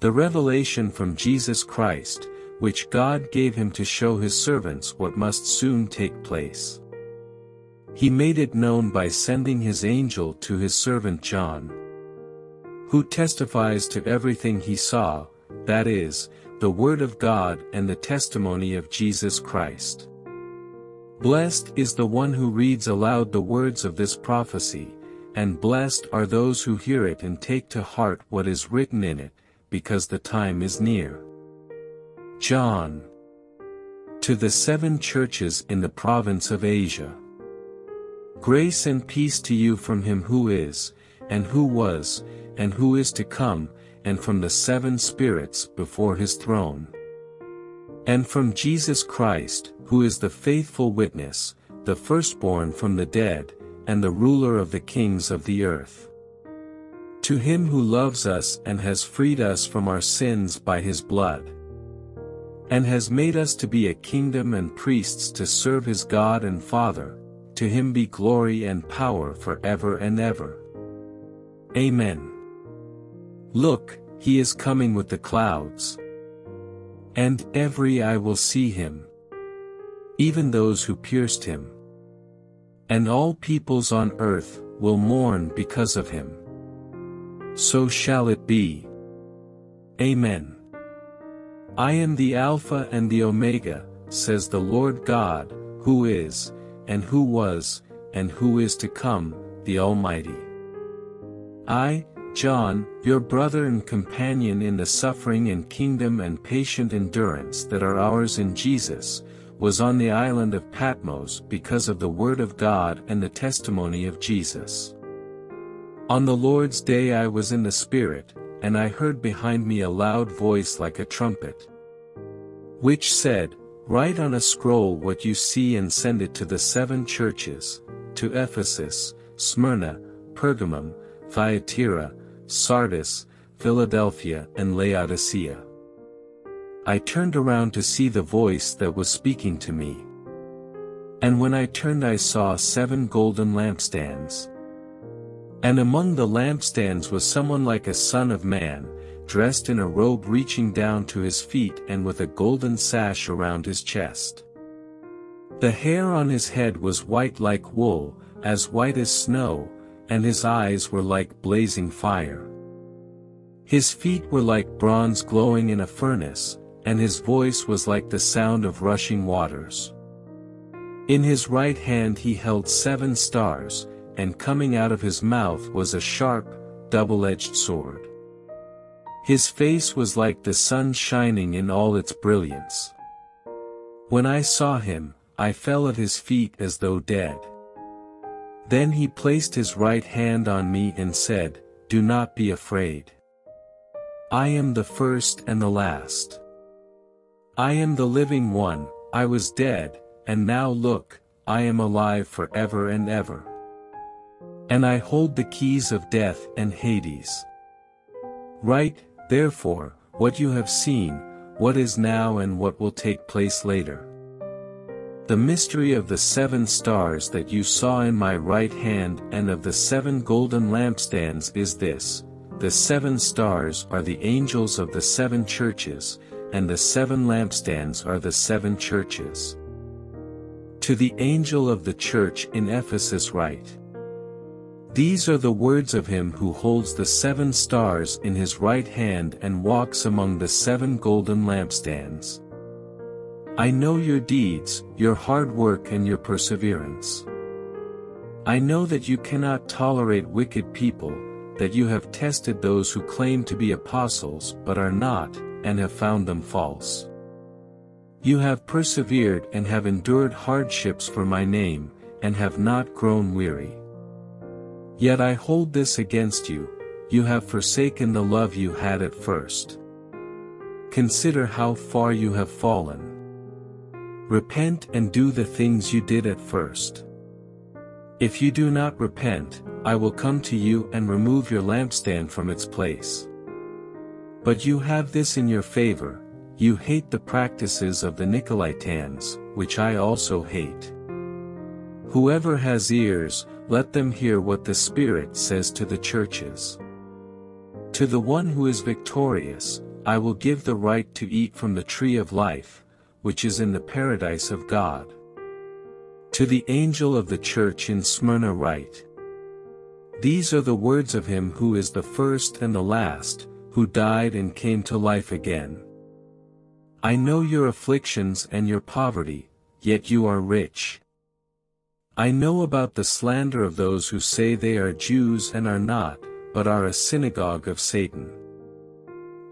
The revelation from Jesus Christ, which God gave him to show his servants what must soon take place. He made it known by sending his angel to his servant John, who testifies to everything he saw, that is, the word of God and the testimony of Jesus Christ. Blessed is the one who reads aloud the words of this prophecy, and blessed are those who hear it and take to heart what is written in it, because the time is near. John. To the seven churches in the province of Asia. Grace and peace to you from him who is, and who was, and who is to come, and from the seven spirits before his throne. And from Jesus Christ, who is the faithful witness, the firstborn from the dead, and the ruler of the kings of the earth. To him who loves us and has freed us from our sins by his blood, and has made us to be a kingdom and priests to serve his God and Father, to him be glory and power for ever and ever. Amen. Look, he is coming with the clouds. And every eye will see him. Even those who pierced him. And all peoples on earth will mourn because of him. So shall it be. Amen. I am the Alpha and the Omega, says the Lord God, who is, and who was, and who is to come, the Almighty. I, John, your brother and companion in the suffering and kingdom and patient endurance that are ours in Jesus, was on the island of Patmos because of the word of God and the testimony of Jesus. On the Lord's day I was in the Spirit, and I heard behind me a loud voice like a trumpet. Which said, Write on a scroll what you see and send it to the seven churches, to Ephesus, Smyrna, Pergamum, Thyatira, Sardis, Philadelphia and Laodicea. I turned around to see the voice that was speaking to me. And when I turned I saw seven golden lampstands. And among the lampstands was someone like a son of man, dressed in a robe reaching down to his feet and with a golden sash around his chest. The hair on his head was white like wool, as white as snow, and his eyes were like blazing fire. His feet were like bronze glowing in a furnace, and his voice was like the sound of rushing waters. In his right hand he held seven stars, and coming out of his mouth was a sharp, double-edged sword. His face was like the sun shining in all its brilliance. When I saw him, I fell at his feet as though dead. Then he placed his right hand on me and said, Do not be afraid. I am the first and the last. I am the living one, I was dead, and now look, I am alive forever and ever. And I hold the keys of death and Hades. Write, therefore, what you have seen, what is now and what will take place later. The mystery of the seven stars that you saw in my right hand and of the seven golden lampstands is this, the seven stars are the angels of the seven churches, and the seven lampstands are the seven churches. To the angel of the church in Ephesus write, these are the words of him who holds the seven stars in his right hand and walks among the seven golden lampstands. I know your deeds, your hard work and your perseverance. I know that you cannot tolerate wicked people, that you have tested those who claim to be apostles but are not, and have found them false. You have persevered and have endured hardships for my name, and have not grown weary. Yet I hold this against you, you have forsaken the love you had at first. Consider how far you have fallen. Repent and do the things you did at first. If you do not repent, I will come to you and remove your lampstand from its place. But you have this in your favor, you hate the practices of the Nicolaitans, which I also hate. Whoever has ears, let them hear what the Spirit says to the churches. To the one who is victorious, I will give the right to eat from the tree of life, which is in the paradise of God. To the angel of the church in Smyrna write. These are the words of him who is the first and the last, who died and came to life again. I know your afflictions and your poverty, yet you are rich. I know about the slander of those who say they are Jews and are not, but are a synagogue of Satan.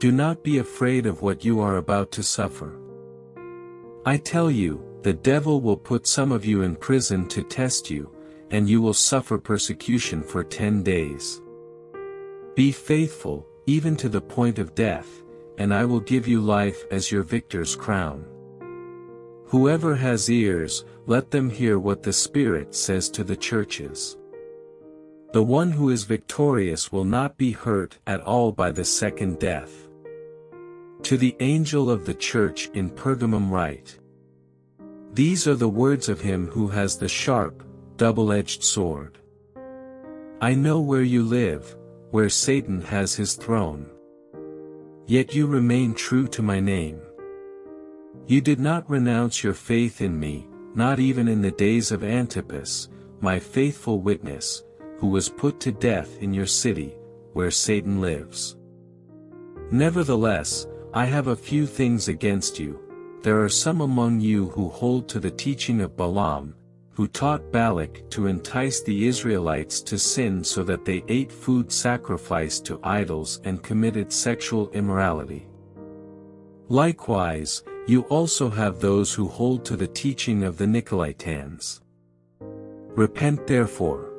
Do not be afraid of what you are about to suffer. I tell you, the devil will put some of you in prison to test you, and you will suffer persecution for ten days. Be faithful, even to the point of death, and I will give you life as your victor's crown. Whoever has ears, let them hear what the Spirit says to the churches. The one who is victorious will not be hurt at all by the second death. To the angel of the church in Pergamum write. These are the words of him who has the sharp, double-edged sword. I know where you live, where Satan has his throne. Yet you remain true to my name. You did not renounce your faith in me, not even in the days of Antipas, my faithful witness, who was put to death in your city, where Satan lives. Nevertheless, I have a few things against you, there are some among you who hold to the teaching of Balaam, who taught Balak to entice the Israelites to sin so that they ate food sacrificed to idols and committed sexual immorality. Likewise, you also have those who hold to the teaching of the Nicolaitans. Repent therefore.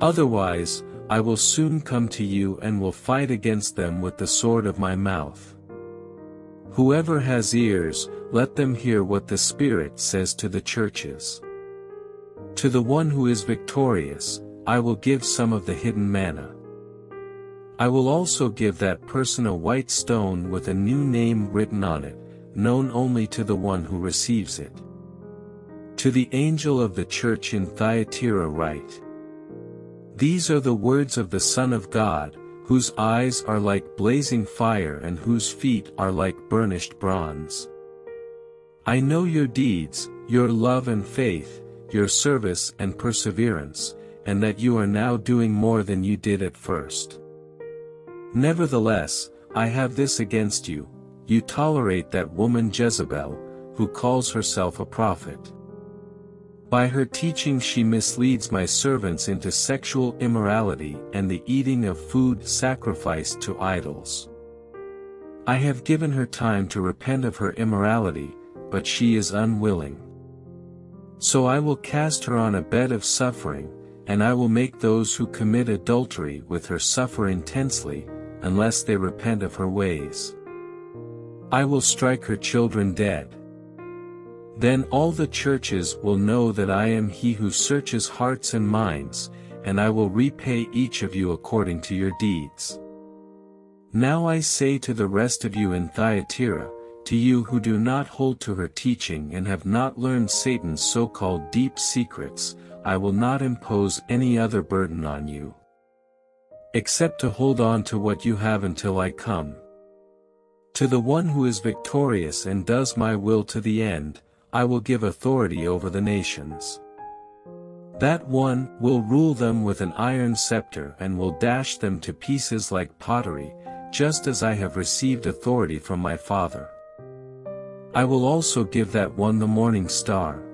Otherwise, I will soon come to you and will fight against them with the sword of my mouth. Whoever has ears, let them hear what the Spirit says to the churches. To the one who is victorious, I will give some of the hidden manna. I will also give that person a white stone with a new name written on it, known only to the one who receives it. To the angel of the church in Thyatira write. These are the words of the Son of God, whose eyes are like blazing fire and whose feet are like burnished bronze. I know your deeds, your love and faith, your service and perseverance, and that you are now doing more than you did at first. Nevertheless, I have this against you, you tolerate that woman Jezebel, who calls herself a prophet. By her teaching she misleads my servants into sexual immorality and the eating of food sacrificed to idols. I have given her time to repent of her immorality, but she is unwilling. So I will cast her on a bed of suffering, and I will make those who commit adultery with her suffer intensely, unless they repent of her ways. I will strike her children dead. Then all the churches will know that I am he who searches hearts and minds, and I will repay each of you according to your deeds. Now I say to the rest of you in Thyatira, to you who do not hold to her teaching and have not learned Satan's so-called deep secrets, I will not impose any other burden on you. Except to hold on to what you have until I come. To the one who is victorious and does my will to the end, I will give authority over the nations. That one will rule them with an iron scepter and will dash them to pieces like pottery, just as I have received authority from my Father. I will also give that one the morning star.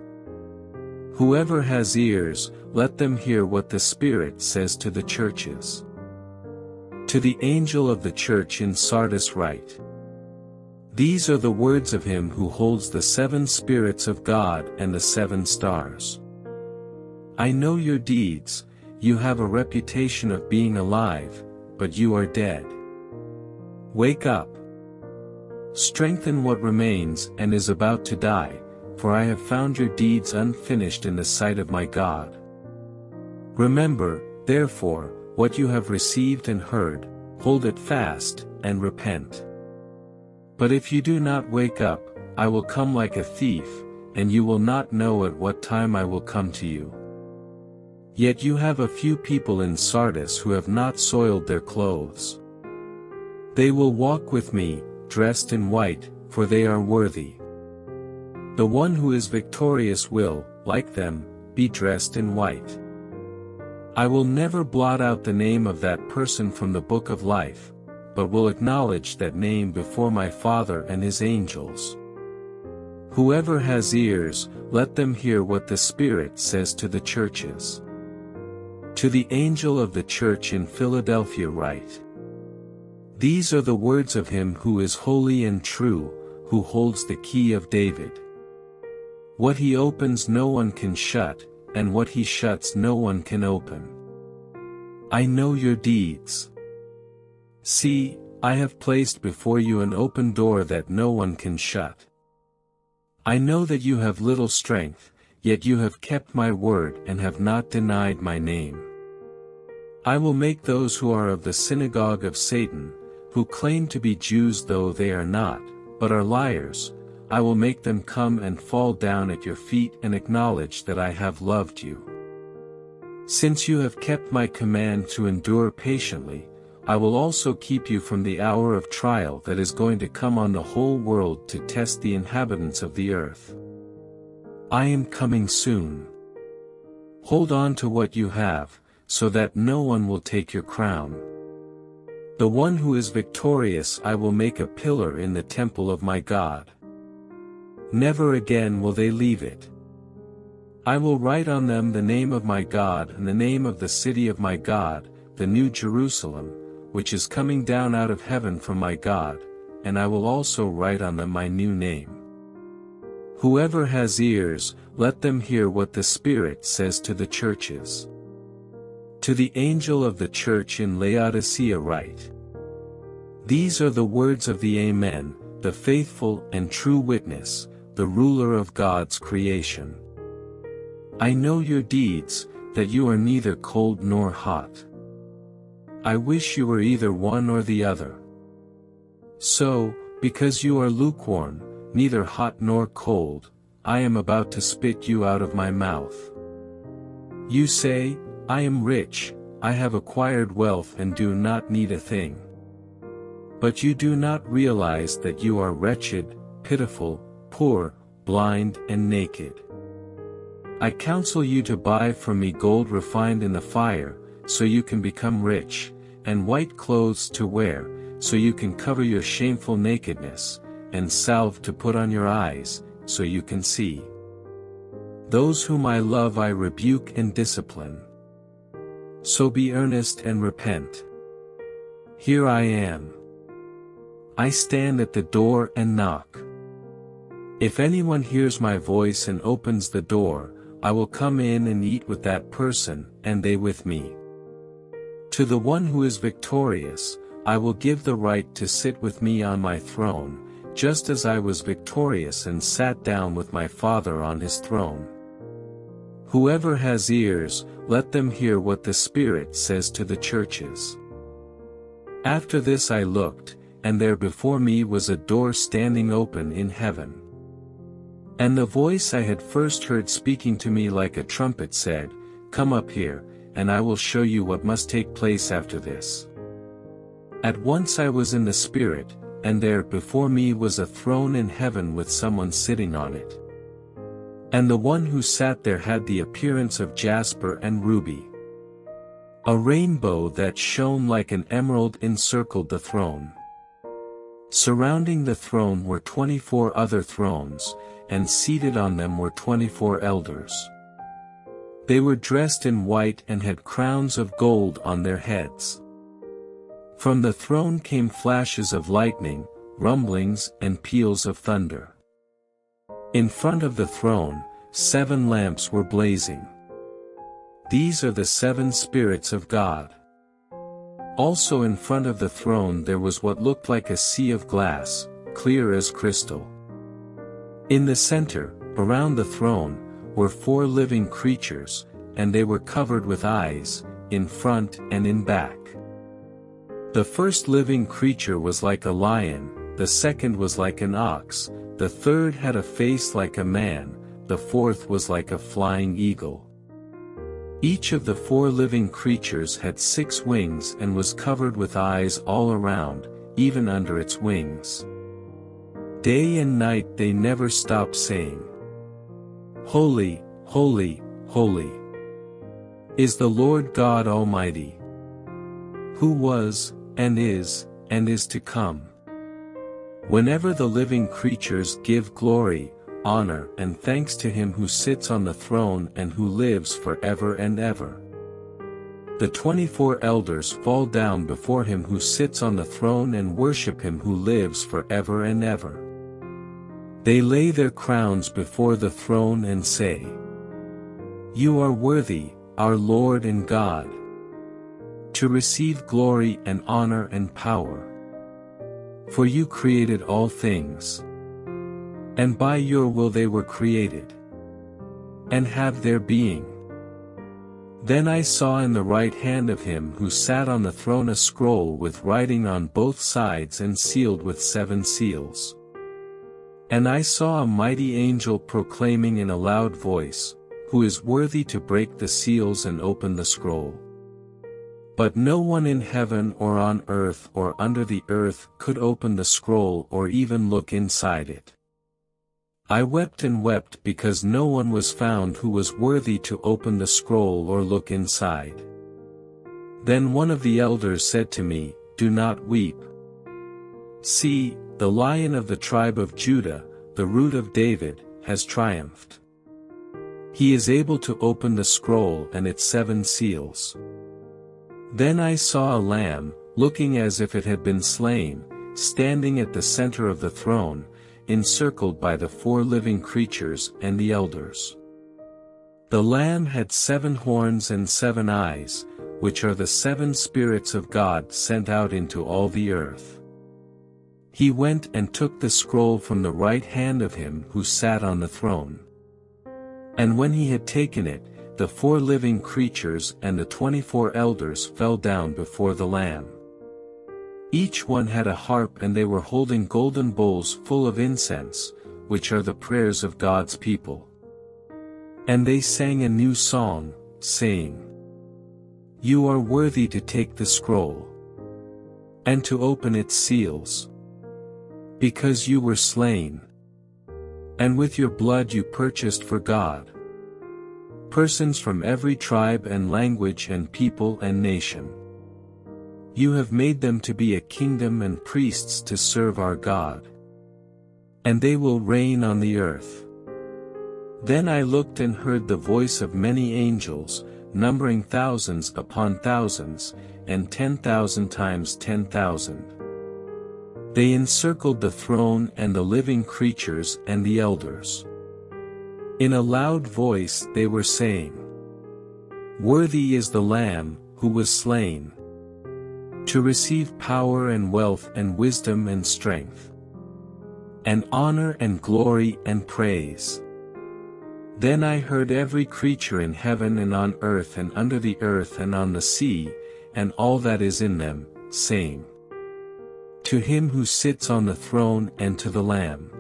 Whoever has ears, let them hear what the Spirit says to the churches. To the angel of the church in Sardis write. These are the words of him who holds the seven spirits of God and the seven stars. I know your deeds, you have a reputation of being alive, but you are dead. Wake up. Strengthen what remains and is about to die, for I have found your deeds unfinished in the sight of my God. Remember, therefore, what you have received and heard, hold it fast, and repent. But if you do not wake up, I will come like a thief, and you will not know at what time I will come to you. Yet you have a few people in Sardis who have not soiled their clothes. They will walk with me, dressed in white, for they are worthy. The one who is victorious will, like them, be dressed in white. I will never blot out the name of that person from the book of life, but will acknowledge that name before my Father and his angels. Whoever has ears, let them hear what the Spirit says to the churches. To the angel of the church in Philadelphia write. These are the words of him who is holy and true, who holds the key of David. What he opens no one can shut, and what he shuts no one can open. I know your deeds. See, I have placed before you an open door that no one can shut. I know that you have little strength, yet you have kept my word and have not denied my name. I will make those who are of the synagogue of Satan, who claim to be Jews though they are not, but are liars, I will make them come and fall down at your feet and acknowledge that I have loved you. Since you have kept my command to endure patiently, I will also keep you from the hour of trial that is going to come on the whole world to test the inhabitants of the earth. I am coming soon. Hold on to what you have, so that no one will take your crown. The one who is victorious I will make a pillar in the temple of my God. Never again will they leave it. I will write on them the name of my God and the name of the city of my God, the new Jerusalem, which is coming down out of heaven from my God, and I will also write on them my new name. Whoever has ears, let them hear what the Spirit says to the churches. To the angel of the church in Laodicea write. These are the words of the Amen, the faithful and true witness, the ruler of God's creation. I know your deeds, that you are neither cold nor hot. I wish you were either one or the other. So, because you are lukewarm, neither hot nor cold, I am about to spit you out of my mouth. You say, I am rich, I have acquired wealth and do not need a thing. But you do not realize that you are wretched, pitiful, poor, blind and naked. I counsel you to buy from me gold refined in the fire, so you can become rich, and white clothes to wear, so you can cover your shameful nakedness, and salve to put on your eyes, so you can see. Those whom I love I rebuke and discipline. So be earnest and repent. Here I am. I stand at the door and knock. If anyone hears my voice and opens the door, I will come in and eat with that person, and they with me. To the one who is victorious, I will give the right to sit with me on my throne, just as I was victorious and sat down with my Father on his throne. Whoever has ears, let them hear what the Spirit says to the churches. After this I looked, and there before me was a door standing open in heaven. And the voice I had first heard speaking to me like a trumpet said, Come up here, and I will show you what must take place after this. At once I was in the Spirit, and there before me was a throne in heaven with someone sitting on it. And the one who sat there had the appearance of jasper and ruby. A rainbow that shone like an emerald encircled the throne. Surrounding the throne were twenty-four other thrones, and seated on them were twenty-four elders. They were dressed in white and had crowns of gold on their heads. From the throne came flashes of lightning, rumblings and peals of thunder. In front of the throne, seven lamps were blazing. These are the seven spirits of God. Also in front of the throne there was what looked like a sea of glass, clear as crystal. In the center, around the throne, were four living creatures, and they were covered with eyes, in front and in back. The first living creature was like a lion, the second was like an ox, the third had a face like a man, the fourth was like a flying eagle. Each of the four living creatures had six wings and was covered with eyes all around, even under its wings. Day and night they never stop saying, Holy, holy, holy is the Lord God Almighty, who was, and is, and is to come. Whenever the living creatures give glory, honor and thanks to him who sits on the throne and who lives forever and ever. The twenty-four elders fall down before him who sits on the throne and worship him who lives forever and ever. They lay their crowns before the throne and say, You are worthy, our Lord and God, to receive glory and honor and power. For you created all things. And by your will they were created. And have their being. Then I saw in the right hand of him who sat on the throne a scroll with writing on both sides and sealed with seven seals. And I saw a mighty angel proclaiming in a loud voice, Who is worthy to break the seals and open the scroll? But no one in heaven or on earth or under the earth could open the scroll or even look inside it. I wept and wept because no one was found who was worthy to open the scroll or look inside. Then one of the elders said to me, Do not weep. See, the lion of the tribe of Judah, the root of David, has triumphed. He is able to open the scroll and its seven seals. Then I saw a lamb, looking as if it had been slain, standing at the center of the throne, encircled by the four living creatures and the elders. The Lamb had seven horns and seven eyes, which are the seven spirits of God sent out into all the earth. He went and took the scroll from the right hand of him who sat on the throne. And when he had taken it, the four living creatures and the twenty-four elders fell down before the Lamb. Each one had a harp and they were holding golden bowls full of incense, which are the prayers of God's people. And they sang a new song, saying, You are worthy to take the scroll, and to open its seals, because you were slain. And with your blood you purchased for God. Persons from every tribe and language and people and nation. You have made them to be a kingdom and priests to serve our God. And they will reign on the earth. Then I looked and heard the voice of many angels, numbering thousands upon thousands, and ten thousand times ten thousand. They encircled the throne and the living creatures and the elders. In a loud voice they were saying, Worthy is the Lamb, who was slain, to receive power and wealth and wisdom and strength, and honor and glory and praise. Then I heard every creature in heaven and on earth and under the earth and on the sea, and all that is in them, saying, to him who sits on the throne and to the Lamb.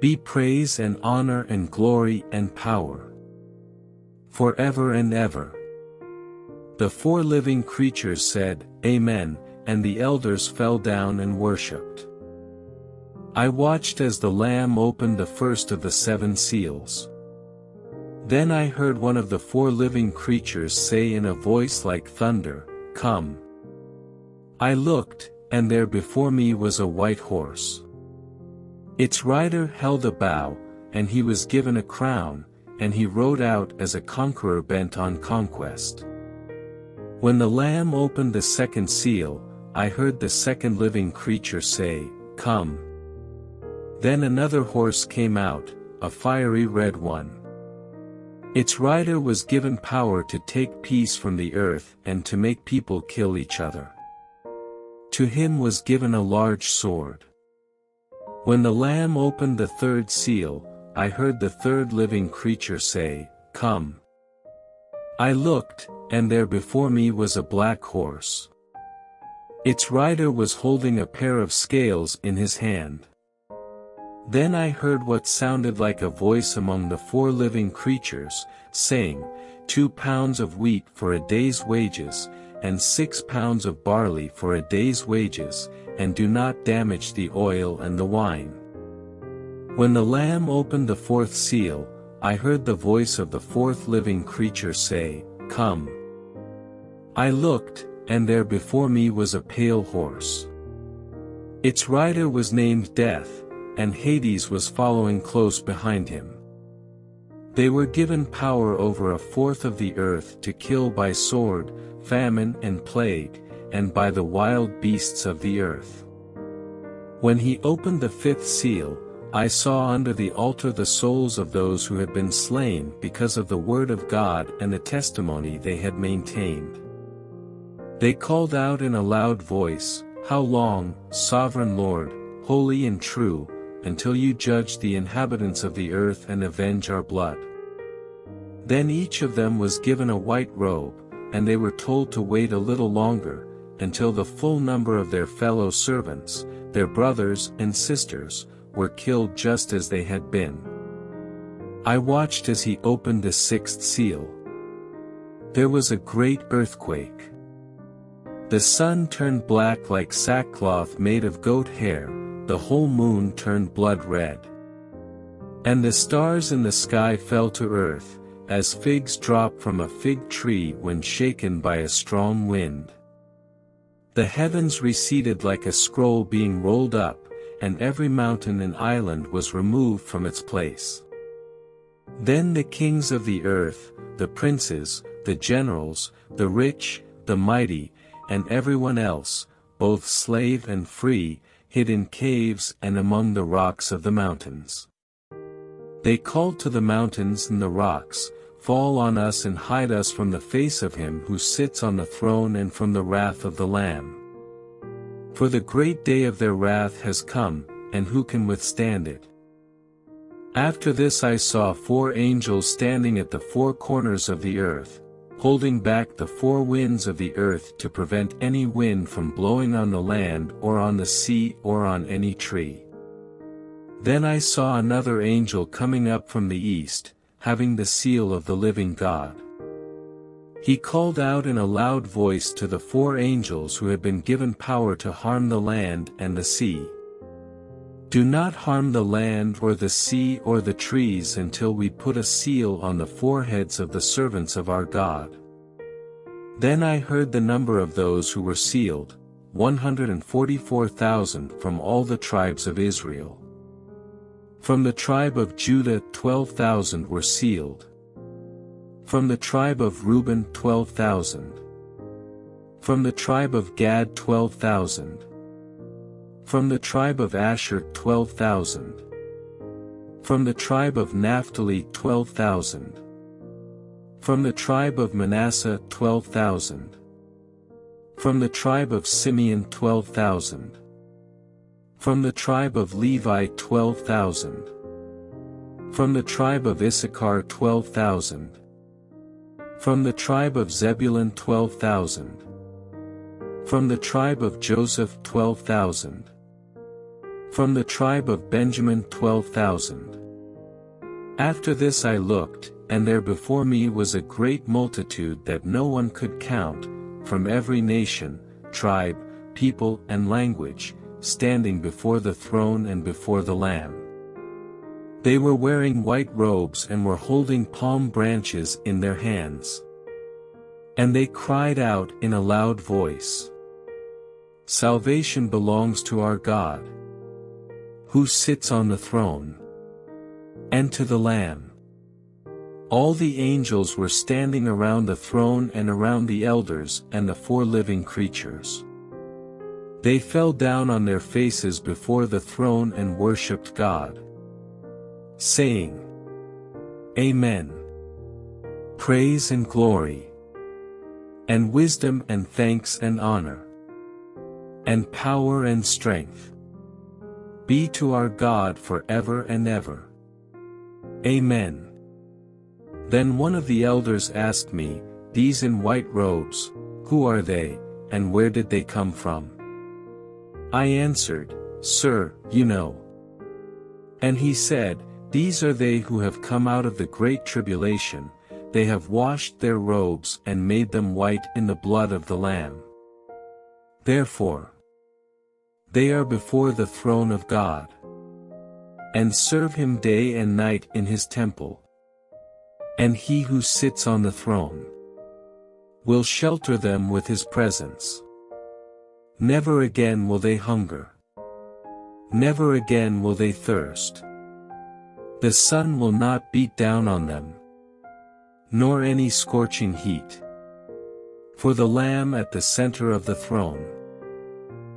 Be praise and honor and glory and power. Forever and ever. The four living creatures said, Amen, and the elders fell down and worshipped. I watched as the Lamb opened the first of the seven seals. Then I heard one of the four living creatures say in a voice like thunder, Come. I looked, and there before me was a white horse. Its rider held a bow, and he was given a crown, and he rode out as a conqueror bent on conquest. When the Lamb opened the second seal, I heard the second living creature say, Come. Then another horse came out, a fiery red one. Its rider was given power to take peace from the earth and to make people kill each other. To him was given a large sword. When the Lamb opened the third seal, I heard the third living creature say, Come. I looked, and there before me was a black horse. Its rider was holding a pair of scales in his hand. Then I heard what sounded like a voice among the four living creatures, saying, Two pounds of wheat for a day's wages, and six pounds of barley for a day's wages, and do not damage the oil and the wine. When the Lamb opened the fourth seal, I heard the voice of the fourth living creature say, Come. I looked, and there before me was a pale horse. Its rider was named Death, and Hades was following close behind him. They were given power over a fourth of the earth to kill by sword, famine and plague, and by the wild beasts of the earth. When he opened the fifth seal, I saw under the altar the souls of those who had been slain because of the word of God and the testimony they had maintained. They called out in a loud voice, How long, sovereign Lord, holy and true, until you judge the inhabitants of the earth and avenge our blood? Then each of them was given a white robe, and they were told to wait a little longer, until the full number of their fellow servants, their brothers and sisters, were killed just as they had been. I watched as he opened the sixth seal. There was a great earthquake. The sun turned black like sackcloth made of goat hair, the whole moon turned blood red. And the stars in the sky fell to earth, as figs drop from a fig tree when shaken by a strong wind. The heavens receded like a scroll being rolled up, and every mountain and island was removed from its place. Then the kings of the earth, the princes, the generals, the rich, the mighty, and everyone else, both slave and free, hid in caves and among the rocks of the mountains. They called to the mountains and the rocks, Fall on us and hide us from the face of him who sits on the throne and from the wrath of the Lamb. For the great day of their wrath has come, and who can withstand it? After this I saw four angels standing at the four corners of the earth, holding back the four winds of the earth to prevent any wind from blowing on the land or on the sea or on any tree. Then I saw another angel coming up from the east, having the seal of the living God. He called out in a loud voice to the four angels who had been given power to harm the land and the sea. Do not harm the land or the sea or the trees until we put a seal on the foreheads of the servants of our God. Then I heard the number of those who were sealed, 144,000 from all the tribes of Israel. From the tribe of Judah 12,000 were sealed. From the tribe of Reuben 12,000. From the tribe of Gad 12,000. From the tribe of Asher 12,000. From the tribe of Naphtali 12,000. From the tribe of Manasseh 12,000. From the tribe of Simeon 12,000. From the tribe of Levi 12,000. From the tribe of Issachar 12,000. From the tribe of Zebulun 12,000. From the tribe of Joseph 12,000. From the tribe of Benjamin 12,000. After this I looked, and there before me was a great multitude that no one could count, from every nation, tribe, people and language, standing before the throne and before the Lamb. They were wearing white robes and were holding palm branches in their hands. And they cried out in a loud voice. Salvation belongs to our God. Who sits on the throne. And to the Lamb. All the angels were standing around the throne and around the elders and the four living creatures. They fell down on their faces before the throne and worshipped God saying, Amen. Praise and glory, and wisdom and thanks and honor, and power and strength, be to our God forever and ever. Amen. Then one of the elders asked me, These in white robes, who are they, and where did they come from? I answered, Sir, you know. And he said, these are they who have come out of the great tribulation, they have washed their robes and made them white in the blood of the Lamb. Therefore, They are before the throne of God. And serve him day and night in his temple. And he who sits on the throne will shelter them with his presence. Never again will they hunger. Never again will they thirst. The sun will not beat down on them. Nor any scorching heat. For the Lamb at the center of the throne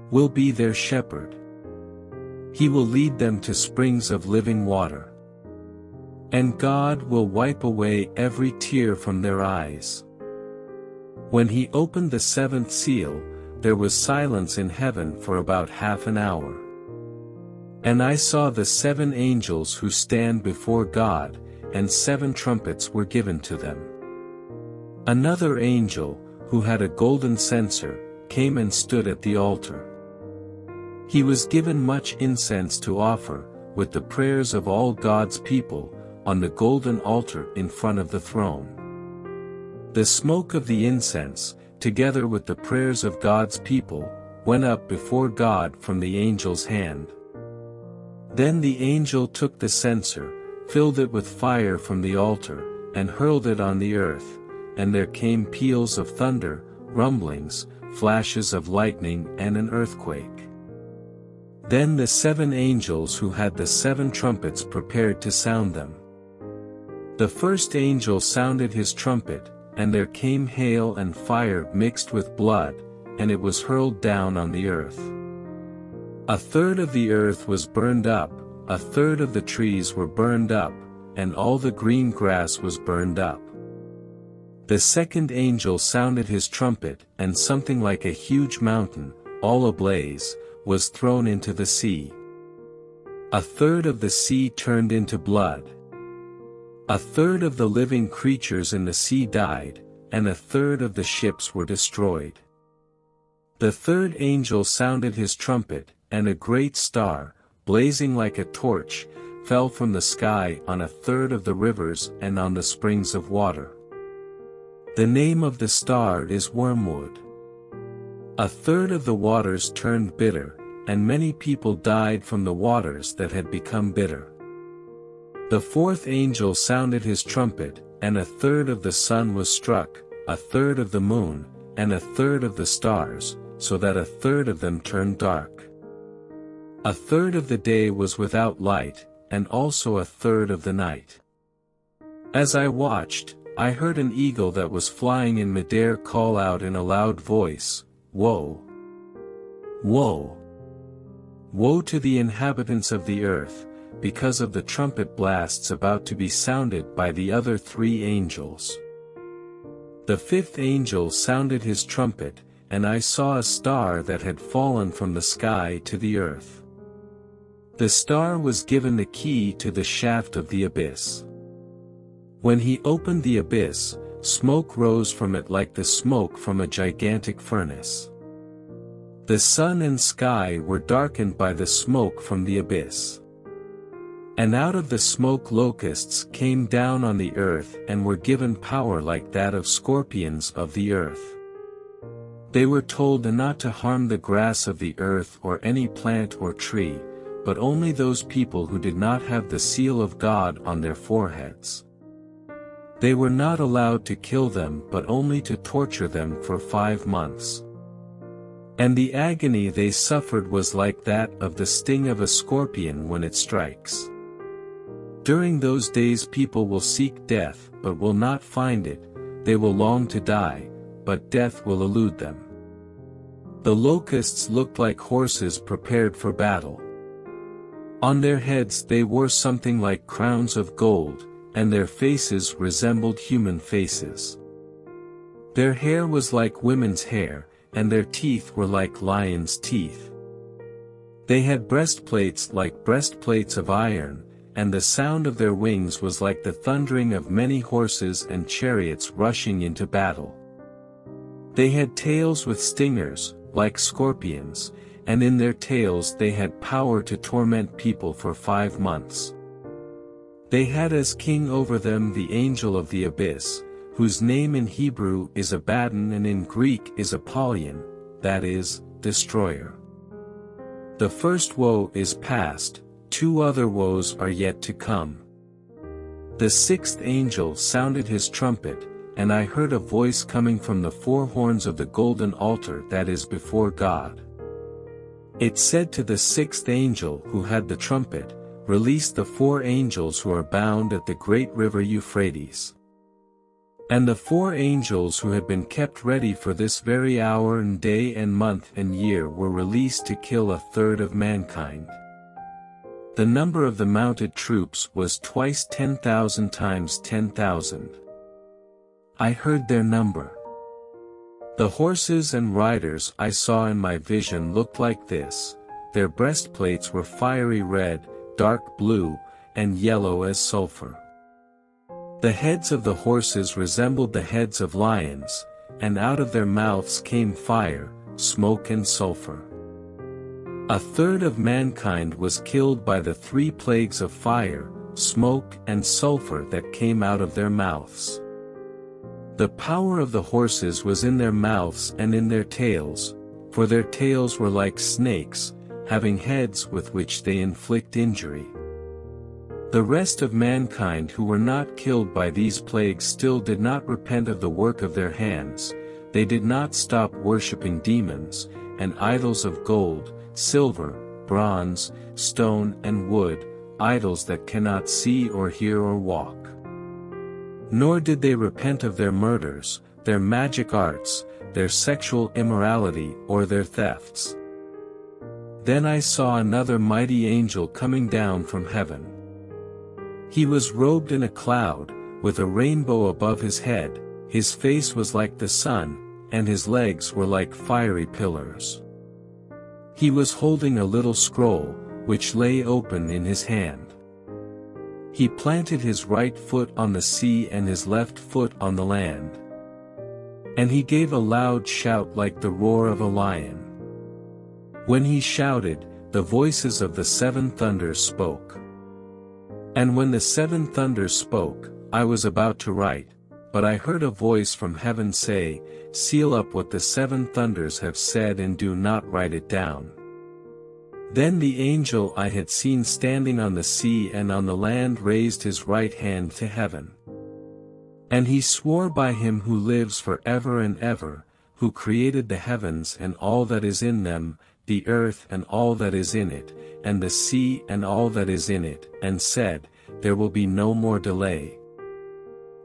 will be their shepherd. He will lead them to springs of living water. And God will wipe away every tear from their eyes. When he opened the seventh seal, there was silence in heaven for about half an hour. And I saw the seven angels who stand before God, and seven trumpets were given to them. Another angel, who had a golden censer, came and stood at the altar. He was given much incense to offer, with the prayers of all God's people, on the golden altar in front of the throne. The smoke of the incense, together with the prayers of God's people, went up before God from the angel's hand. Then the angel took the censer, filled it with fire from the altar, and hurled it on the earth, and there came peals of thunder, rumblings, flashes of lightning and an earthquake. Then the seven angels who had the seven trumpets prepared to sound them. The first angel sounded his trumpet, and there came hail and fire mixed with blood, and it was hurled down on the earth. A third of the earth was burned up, a third of the trees were burned up, and all the green grass was burned up. The second angel sounded his trumpet, and something like a huge mountain, all ablaze, was thrown into the sea. A third of the sea turned into blood. A third of the living creatures in the sea died, and a third of the ships were destroyed. The third angel sounded his trumpet, and a great star, blazing like a torch, fell from the sky on a third of the rivers and on the springs of water. The name of the star is Wormwood. A third of the waters turned bitter, and many people died from the waters that had become bitter. The fourth angel sounded his trumpet, and a third of the sun was struck, a third of the moon, and a third of the stars, so that a third of them turned dark. A third of the day was without light, and also a third of the night. As I watched, I heard an eagle that was flying in midair call out in a loud voice, Woe! Woe! Woe to the inhabitants of the earth, because of the trumpet blasts about to be sounded by the other three angels. The fifth angel sounded his trumpet, and I saw a star that had fallen from the sky to the earth. The star was given the key to the shaft of the abyss. When he opened the abyss, Smoke rose from it like the smoke from a gigantic furnace. The sun and sky were darkened by the smoke from the abyss. And out of the smoke locusts came down on the earth and were given power like that of scorpions of the earth. They were told not to harm the grass of the earth or any plant or tree, but only those people who did not have the seal of God on their foreheads. They were not allowed to kill them but only to torture them for five months. And the agony they suffered was like that of the sting of a scorpion when it strikes. During those days people will seek death but will not find it, they will long to die, but death will elude them. The locusts looked like horses prepared for battle. On their heads they wore something like crowns of gold, and their faces resembled human faces. Their hair was like women's hair, and their teeth were like lions' teeth. They had breastplates like breastplates of iron, and the sound of their wings was like the thundering of many horses and chariots rushing into battle. They had tails with stingers, like scorpions, and in their tails they had power to torment people for five months. They had as king over them the angel of the abyss, whose name in Hebrew is Abaddon and in Greek is Apollyon, that is, destroyer. The first woe is past, two other woes are yet to come. The sixth angel sounded his trumpet, and I heard a voice coming from the four horns of the golden altar that is before God. It said to the sixth angel who had the trumpet, Release the four angels who are bound at the great river Euphrates. And the four angels who had been kept ready for this very hour and day and month and year were released to kill a third of mankind. The number of the mounted troops was twice ten thousand times ten thousand. I heard their number. The horses and riders I saw in my vision looked like this, their breastplates were fiery red, dark blue, and yellow as sulfur. The heads of the horses resembled the heads of lions, and out of their mouths came fire, smoke and sulfur. A third of mankind was killed by the three plagues of fire, smoke and sulfur that came out of their mouths. The power of the horses was in their mouths and in their tails, for their tails were like snakes, having heads with which they inflict injury. The rest of mankind who were not killed by these plagues still did not repent of the work of their hands, they did not stop worshipping demons, and idols of gold, silver, bronze, stone and wood, idols that cannot see or hear or walk. Nor did they repent of their murders, their magic arts, their sexual immorality or their thefts. Then I saw another mighty angel coming down from heaven. He was robed in a cloud, with a rainbow above his head, his face was like the sun, and his legs were like fiery pillars. He was holding a little scroll, which lay open in his hand. He planted his right foot on the sea and his left foot on the land. And he gave a loud shout like the roar of a lion. When he shouted, the voices of the seven thunders spoke. And when the seven thunders spoke, I was about to write, but I heard a voice from heaven say, Seal up what the seven thunders have said and do not write it down. Then the angel I had seen standing on the sea and on the land raised his right hand to heaven. And he swore by him who lives for ever and ever, who created the heavens and all that is in them, the earth and all that is in it, and the sea and all that is in it, and said, There will be no more delay.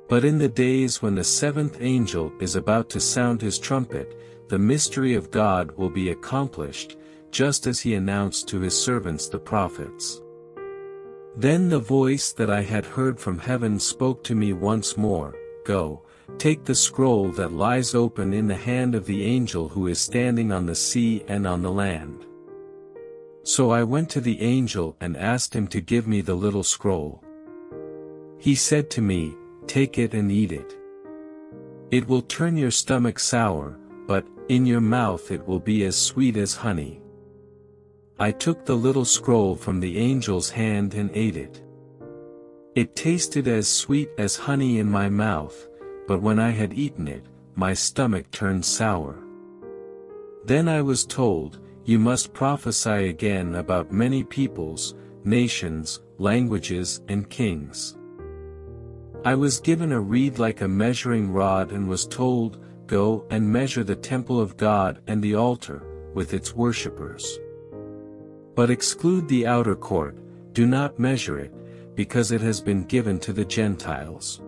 But in the days when the seventh angel is about to sound his trumpet, the mystery of God will be accomplished, just as he announced to his servants the prophets. Then the voice that I had heard from heaven spoke to me once more, Go, take the scroll that lies open in the hand of the angel who is standing on the sea and on the land. So I went to the angel and asked him to give me the little scroll. He said to me, Take it and eat it. It will turn your stomach sour, but, in your mouth it will be as sweet as honey. I took the little scroll from the angel's hand and ate it. It tasted as sweet as honey in my mouth, but when I had eaten it, my stomach turned sour. Then I was told, You must prophesy again about many peoples, nations, languages and kings. I was given a reed like a measuring rod and was told, Go and measure the temple of God and the altar, with its worshippers. But exclude the outer court, do not measure it, because it has been given to the Gentiles.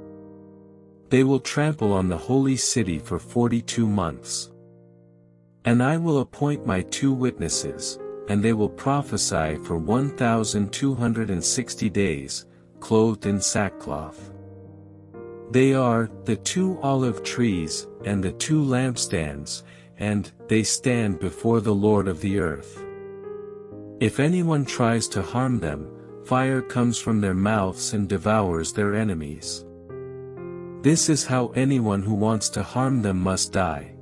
They will trample on the holy city for forty-two months. And I will appoint my two witnesses, and they will prophesy for 1,260 days, clothed in sackcloth. They are, the two olive trees, and the two lampstands, and, they stand before the Lord of the earth. If anyone tries to harm them, fire comes from their mouths and devours their enemies. This is how anyone who wants to harm them must die.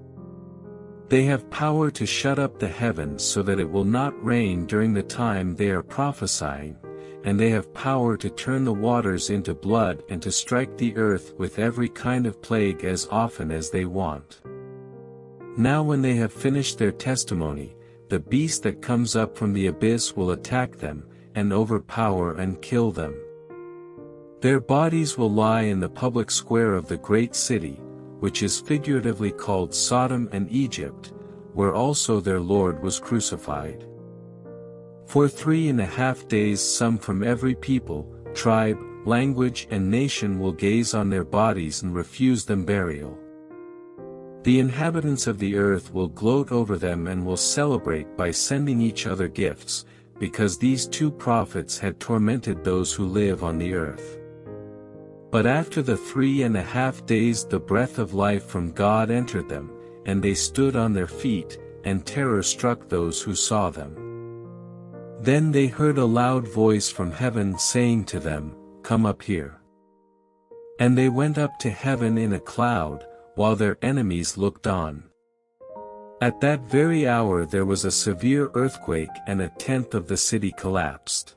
They have power to shut up the heavens so that it will not rain during the time they are prophesying, and they have power to turn the waters into blood and to strike the earth with every kind of plague as often as they want. Now when they have finished their testimony, the beast that comes up from the abyss will attack them, and overpower and kill them. Their bodies will lie in the public square of the great city, which is figuratively called Sodom and Egypt, where also their Lord was crucified. For three and a half days some from every people, tribe, language and nation will gaze on their bodies and refuse them burial. The inhabitants of the earth will gloat over them and will celebrate by sending each other gifts, because these two prophets had tormented those who live on the earth. But after the three and a half days the breath of life from God entered them, and they stood on their feet, and terror struck those who saw them. Then they heard a loud voice from heaven saying to them, Come up here. And they went up to heaven in a cloud, while their enemies looked on. At that very hour there was a severe earthquake and a tenth of the city collapsed.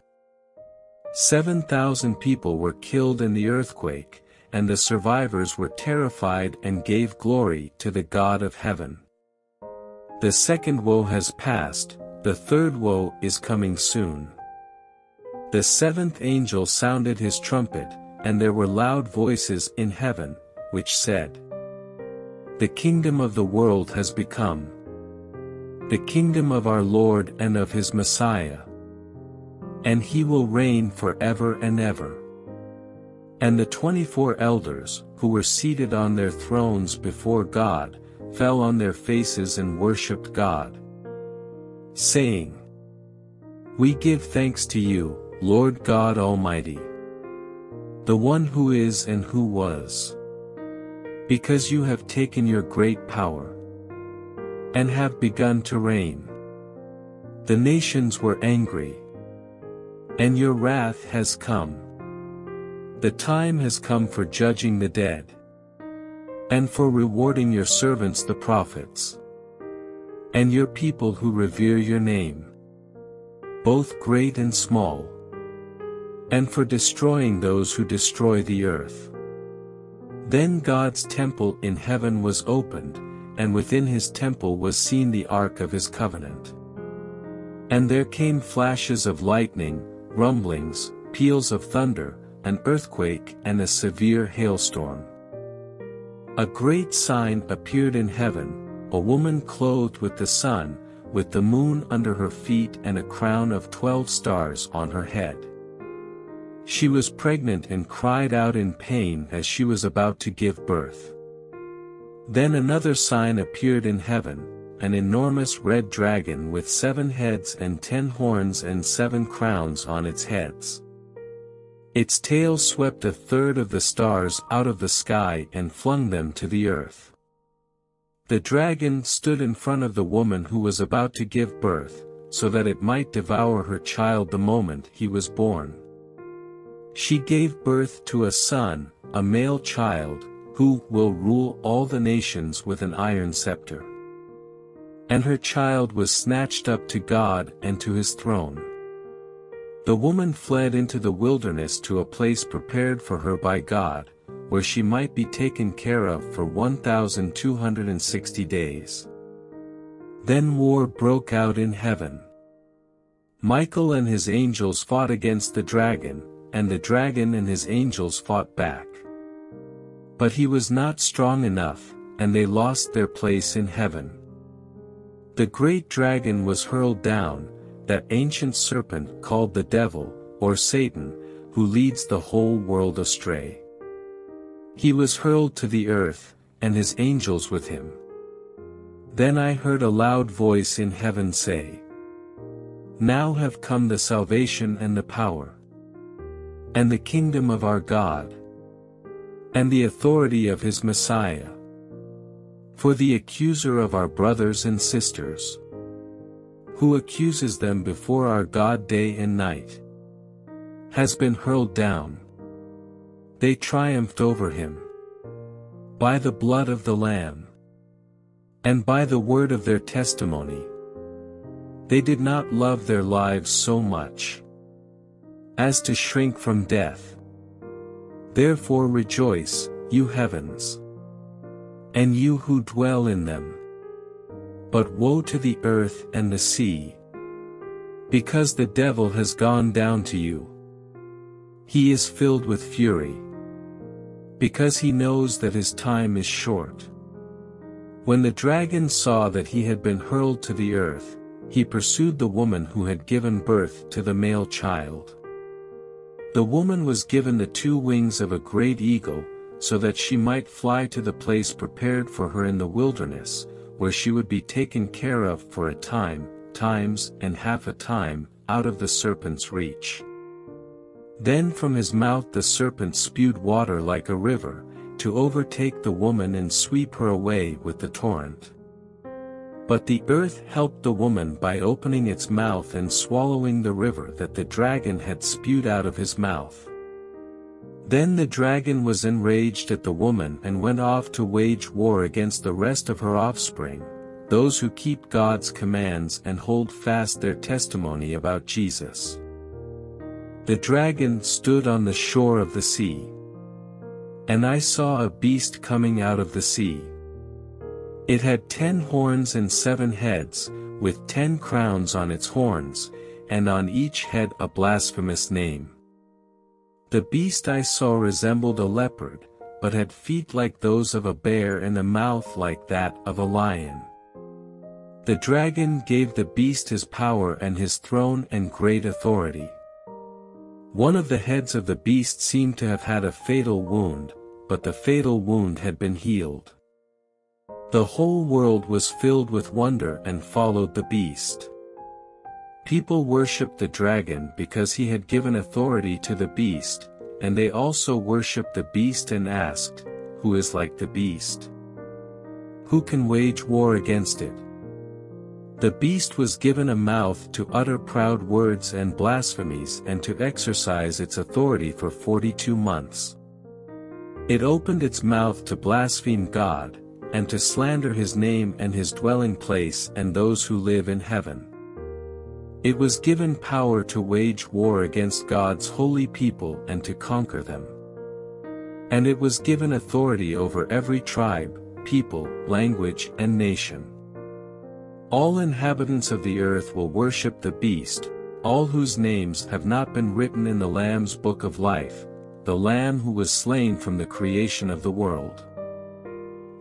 Seven thousand people were killed in the earthquake, and the survivors were terrified and gave glory to the God of heaven. The second woe has passed, the third woe is coming soon. The seventh angel sounded his trumpet, and there were loud voices in heaven, which said, the kingdom of the world has become the kingdom of our Lord and of his Messiah. And he will reign forever and ever. And the twenty-four elders, who were seated on their thrones before God, fell on their faces and worshipped God. Saying, We give thanks to you, Lord God Almighty. The one who is and who was because you have taken your great power and have begun to reign. The nations were angry, and your wrath has come. The time has come for judging the dead, and for rewarding your servants the prophets, and your people who revere your name, both great and small, and for destroying those who destroy the earth. Then God's temple in heaven was opened, and within his temple was seen the ark of his covenant. And there came flashes of lightning, rumblings, peals of thunder, an earthquake and a severe hailstorm. A great sign appeared in heaven, a woman clothed with the sun, with the moon under her feet and a crown of twelve stars on her head. She was pregnant and cried out in pain as she was about to give birth. Then another sign appeared in heaven, an enormous red dragon with seven heads and ten horns and seven crowns on its heads. Its tail swept a third of the stars out of the sky and flung them to the earth. The dragon stood in front of the woman who was about to give birth, so that it might devour her child the moment he was born. She gave birth to a son, a male child, who will rule all the nations with an iron scepter. And her child was snatched up to God and to his throne. The woman fled into the wilderness to a place prepared for her by God, where she might be taken care of for 1,260 days. Then war broke out in heaven. Michael and his angels fought against the dragon, and the dragon and his angels fought back. But he was not strong enough, and they lost their place in heaven. The great dragon was hurled down, that ancient serpent called the devil, or Satan, who leads the whole world astray. He was hurled to the earth, and his angels with him. Then I heard a loud voice in heaven say, Now have come the salvation and the power and the kingdom of our God, and the authority of his Messiah. For the accuser of our brothers and sisters, who accuses them before our God day and night, has been hurled down. They triumphed over him. By the blood of the Lamb. And by the word of their testimony. They did not love their lives so much as to shrink from death. Therefore rejoice, you heavens. And you who dwell in them. But woe to the earth and the sea. Because the devil has gone down to you. He is filled with fury. Because he knows that his time is short. When the dragon saw that he had been hurled to the earth, he pursued the woman who had given birth to the male child. The woman was given the two wings of a great eagle, so that she might fly to the place prepared for her in the wilderness, where she would be taken care of for a time, times and half a time, out of the serpent's reach. Then from his mouth the serpent spewed water like a river, to overtake the woman and sweep her away with the torrent. But the earth helped the woman by opening its mouth and swallowing the river that the dragon had spewed out of his mouth. Then the dragon was enraged at the woman and went off to wage war against the rest of her offspring, those who keep God's commands and hold fast their testimony about Jesus. The dragon stood on the shore of the sea. And I saw a beast coming out of the sea. It had ten horns and seven heads, with ten crowns on its horns, and on each head a blasphemous name. The beast I saw resembled a leopard, but had feet like those of a bear and a mouth like that of a lion. The dragon gave the beast his power and his throne and great authority. One of the heads of the beast seemed to have had a fatal wound, but the fatal wound had been healed. The whole world was filled with wonder and followed the beast. People worshipped the dragon because he had given authority to the beast, and they also worshipped the beast and asked, Who is like the beast? Who can wage war against it? The beast was given a mouth to utter proud words and blasphemies and to exercise its authority for forty-two months. It opened its mouth to blaspheme God, and to slander his name and his dwelling place and those who live in heaven. It was given power to wage war against God's holy people and to conquer them. And it was given authority over every tribe, people, language and nation. All inhabitants of the earth will worship the beast, all whose names have not been written in the Lamb's book of life, the Lamb who was slain from the creation of the world.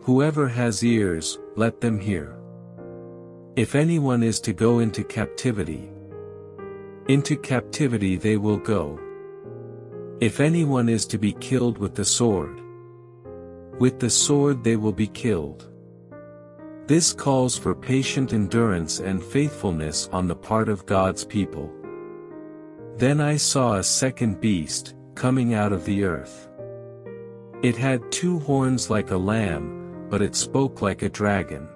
Whoever has ears, let them hear. If anyone is to go into captivity, into captivity they will go. If anyone is to be killed with the sword, with the sword they will be killed. This calls for patient endurance and faithfulness on the part of God's people. Then I saw a second beast, coming out of the earth. It had two horns like a lamb, but it spoke like a dragon.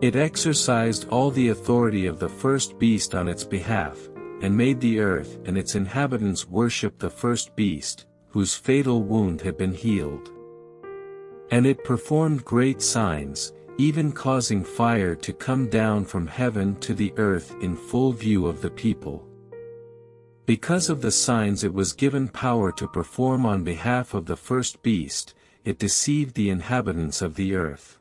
It exercised all the authority of the first beast on its behalf, and made the earth and its inhabitants worship the first beast, whose fatal wound had been healed. And it performed great signs, even causing fire to come down from heaven to the earth in full view of the people. Because of the signs it was given power to perform on behalf of the first beast, it deceived the inhabitants of the earth.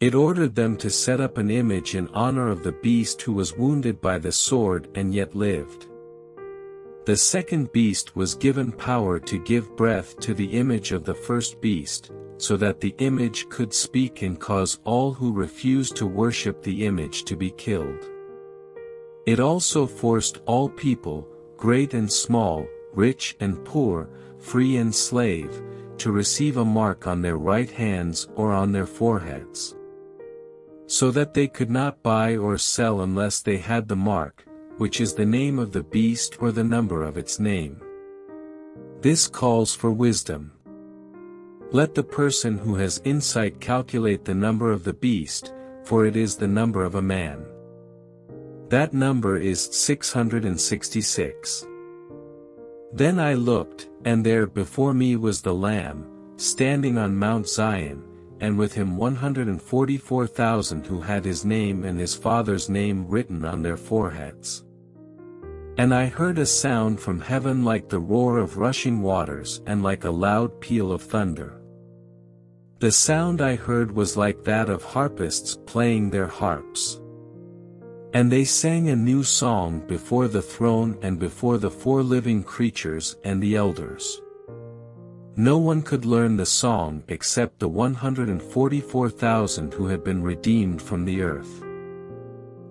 It ordered them to set up an image in honor of the beast who was wounded by the sword and yet lived. The second beast was given power to give breath to the image of the first beast, so that the image could speak and cause all who refused to worship the image to be killed. It also forced all people, great and small, rich and poor, free and slave, to receive a mark on their right hands or on their foreheads. So that they could not buy or sell unless they had the mark, which is the name of the beast or the number of its name. This calls for wisdom. Let the person who has insight calculate the number of the beast, for it is the number of a man. That number is 666. Then I looked, and there before me was the Lamb, standing on Mount Zion, and with him 144,000 who had his name and his father's name written on their foreheads. And I heard a sound from heaven like the roar of rushing waters and like a loud peal of thunder. The sound I heard was like that of harpists playing their harps. And they sang a new song before the throne and before the four living creatures and the elders. No one could learn the song except the 144,000 who had been redeemed from the earth.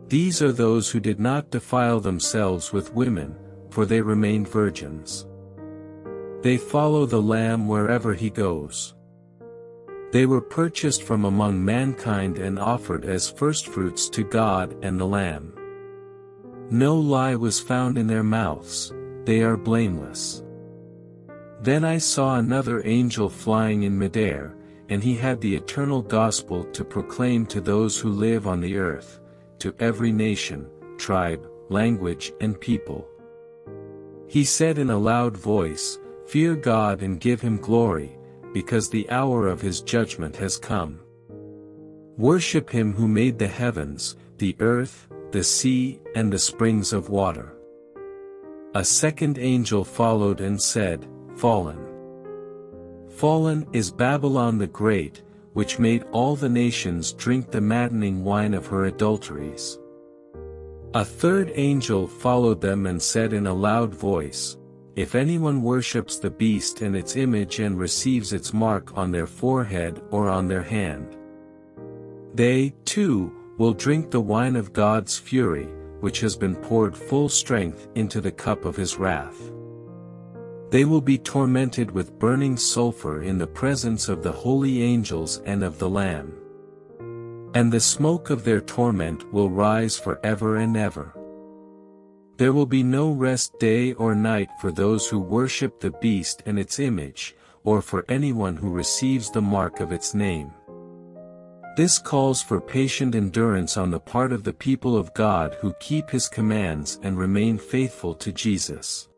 These are those who did not defile themselves with women, for they remained virgins. They follow the Lamb wherever he goes. They were purchased from among mankind and offered as firstfruits to God and the Lamb. No lie was found in their mouths, they are blameless. Then I saw another angel flying in midair, and he had the eternal gospel to proclaim to those who live on the earth, to every nation, tribe, language and people. He said in a loud voice, Fear God and give him glory, because the hour of his judgment has come. Worship him who made the heavens, the earth, the sea, and the springs of water. A second angel followed and said, Fallen. Fallen is Babylon the Great, which made all the nations drink the maddening wine of her adulteries. A third angel followed them and said in a loud voice, if anyone worships the beast and its image and receives its mark on their forehead or on their hand. They, too, will drink the wine of God's fury, which has been poured full strength into the cup of his wrath. They will be tormented with burning sulfur in the presence of the holy angels and of the Lamb. And the smoke of their torment will rise forever and ever. There will be no rest day or night for those who worship the beast and its image, or for anyone who receives the mark of its name. This calls for patient endurance on the part of the people of God who keep his commands and remain faithful to Jesus.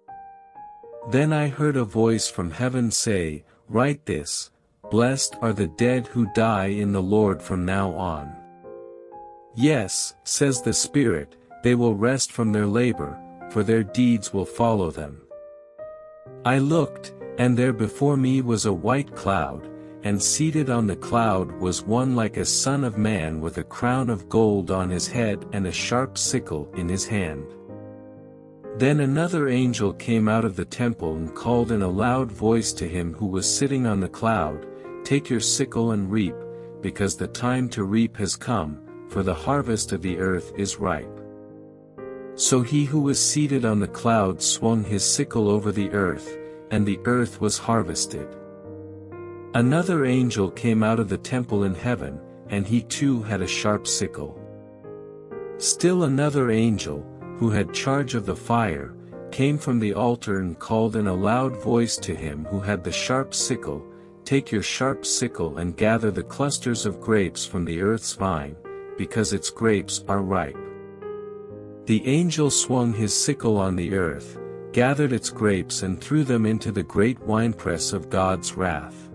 Then I heard a voice from heaven say, Write this, Blessed are the dead who die in the Lord from now on. Yes, says the Spirit, they will rest from their labor, for their deeds will follow them. I looked, and there before me was a white cloud, and seated on the cloud was one like a son of man with a crown of gold on his head and a sharp sickle in his hand. Then another angel came out of the temple and called in a loud voice to him who was sitting on the cloud, Take your sickle and reap, because the time to reap has come, for the harvest of the earth is ripe. So he who was seated on the cloud swung his sickle over the earth, and the earth was harvested. Another angel came out of the temple in heaven, and he too had a sharp sickle. Still another angel, who had charge of the fire, came from the altar and called in a loud voice to him who had the sharp sickle, Take your sharp sickle and gather the clusters of grapes from the earth's vine, because its grapes are ripe. The angel swung his sickle on the earth, gathered its grapes and threw them into the great winepress of God's wrath.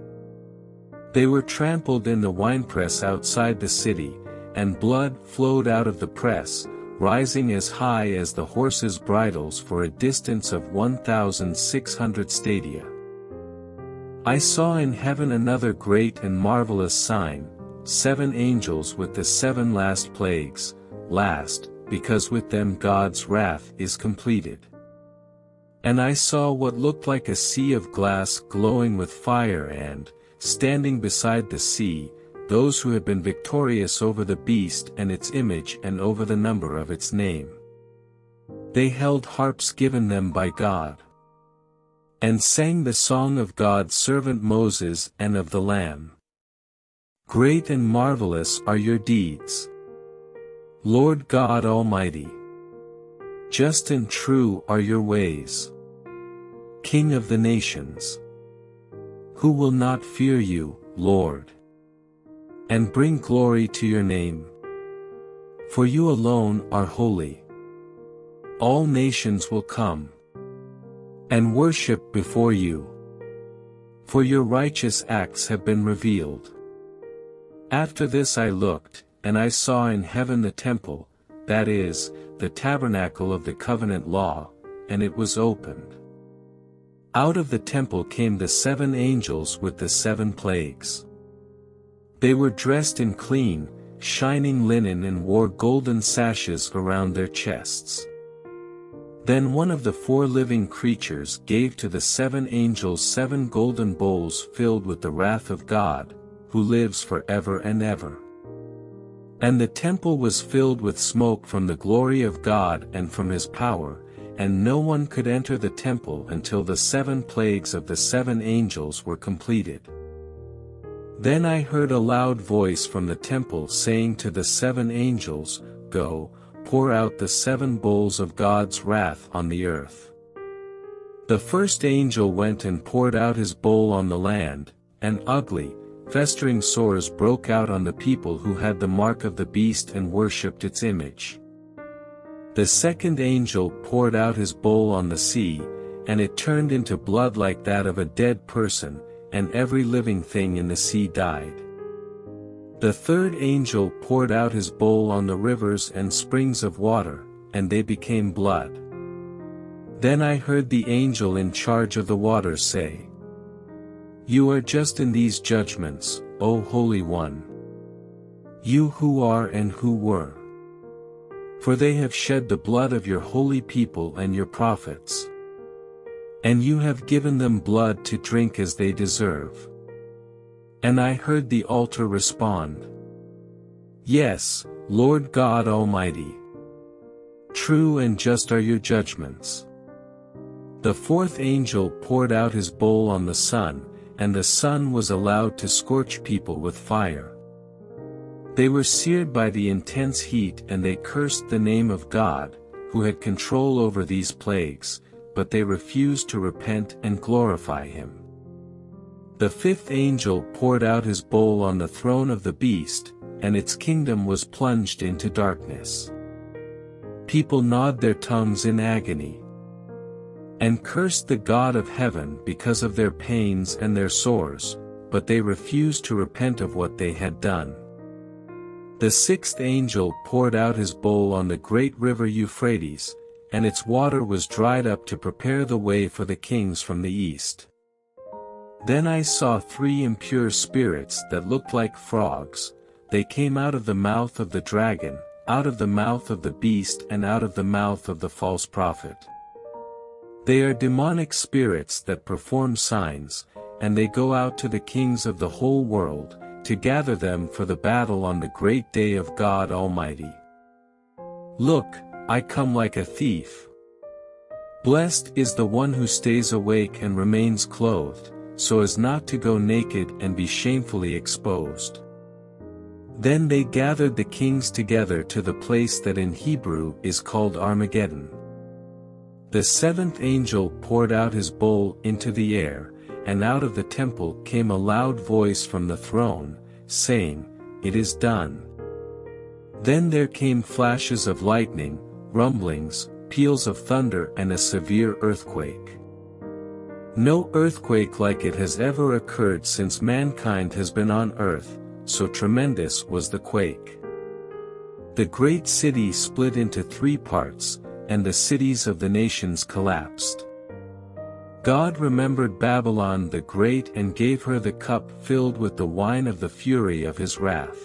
They were trampled in the winepress outside the city, and blood flowed out of the press, rising as high as the horses' bridles for a distance of 1,600 stadia. I saw in heaven another great and marvelous sign, seven angels with the seven last plagues, last, because with them God's wrath is completed. And I saw what looked like a sea of glass glowing with fire and, standing beside the sea, those who had been victorious over the beast and its image and over the number of its name. They held harps given them by God. And sang the song of God's servant Moses and of the Lamb. Great and marvelous are your deeds. Lord God Almighty. Just and true are your ways. King of the nations. Who will not fear you, Lord? And bring glory to your name. For you alone are holy. All nations will come. And worship before you. For your righteous acts have been revealed. After this I looked, and I saw in heaven the temple, that is, the tabernacle of the covenant law, and it was opened. Out of the temple came the seven angels with the seven plagues. They were dressed in clean, shining linen and wore golden sashes around their chests. Then one of the four living creatures gave to the seven angels seven golden bowls filled with the wrath of God, who lives forever and ever. And the temple was filled with smoke from the glory of God and from his power, and no one could enter the temple until the seven plagues of the seven angels were completed. Then I heard a loud voice from the temple saying to the seven angels, Go, pour out the seven bowls of God's wrath on the earth. The first angel went and poured out his bowl on the land, and ugly, festering sores broke out on the people who had the mark of the beast and worshipped its image. The second angel poured out his bowl on the sea, and it turned into blood like that of a dead person, and every living thing in the sea died. The third angel poured out his bowl on the rivers and springs of water, and they became blood. Then I heard the angel in charge of the water say, You are just in these judgments, O Holy One. You who are and who were. For they have shed the blood of your holy people and your prophets. And you have given them blood to drink as they deserve. And I heard the altar respond. Yes, Lord God Almighty. True and just are your judgments. The fourth angel poured out his bowl on the sun, and the sun was allowed to scorch people with fire. They were seared by the intense heat and they cursed the name of God, who had control over these plagues, but they refused to repent and glorify him. The fifth angel poured out his bowl on the throne of the beast, and its kingdom was plunged into darkness. People gnawed their tongues in agony. And cursed the God of heaven because of their pains and their sores, but they refused to repent of what they had done. The sixth angel poured out his bowl on the great river Euphrates, and its water was dried up to prepare the way for the kings from the east. Then I saw three impure spirits that looked like frogs, they came out of the mouth of the dragon, out of the mouth of the beast and out of the mouth of the false prophet. They are demonic spirits that perform signs, and they go out to the kings of the whole world, to gather them for the battle on the great day of God Almighty. Look, I come like a thief. Blessed is the one who stays awake and remains clothed, so as not to go naked and be shamefully exposed. Then they gathered the kings together to the place that in Hebrew is called Armageddon. The seventh angel poured out his bowl into the air, and out of the temple came a loud voice from the throne, saying, It is done. Then there came flashes of lightning, rumblings, peals of thunder and a severe earthquake. No earthquake like it has ever occurred since mankind has been on earth, so tremendous was the quake. The great city split into three parts, and the cities of the nations collapsed. God remembered Babylon the Great and gave her the cup filled with the wine of the fury of his wrath.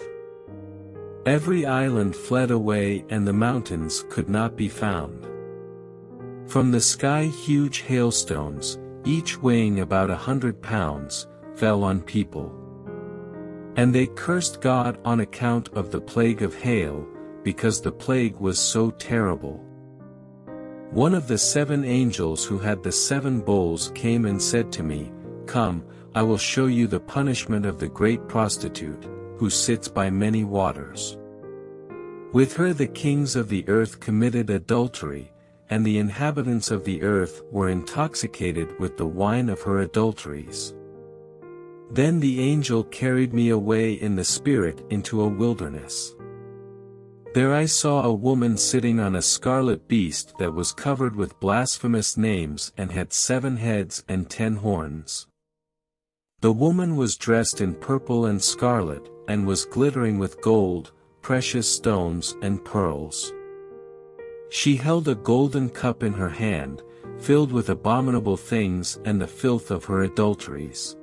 Every island fled away and the mountains could not be found. From the sky huge hailstones, each weighing about a hundred pounds, fell on people. And they cursed God on account of the plague of hail, because the plague was so terrible. One of the seven angels who had the seven bowls came and said to me, Come, I will show you the punishment of the great prostitute, who sits by many waters. With her the kings of the earth committed adultery, and the inhabitants of the earth were intoxicated with the wine of her adulteries. Then the angel carried me away in the spirit into a wilderness. There I saw a woman sitting on a scarlet beast that was covered with blasphemous names and had seven heads and ten horns. The woman was dressed in purple and scarlet, and was glittering with gold, precious stones and pearls. She held a golden cup in her hand, filled with abominable things and the filth of her adulteries.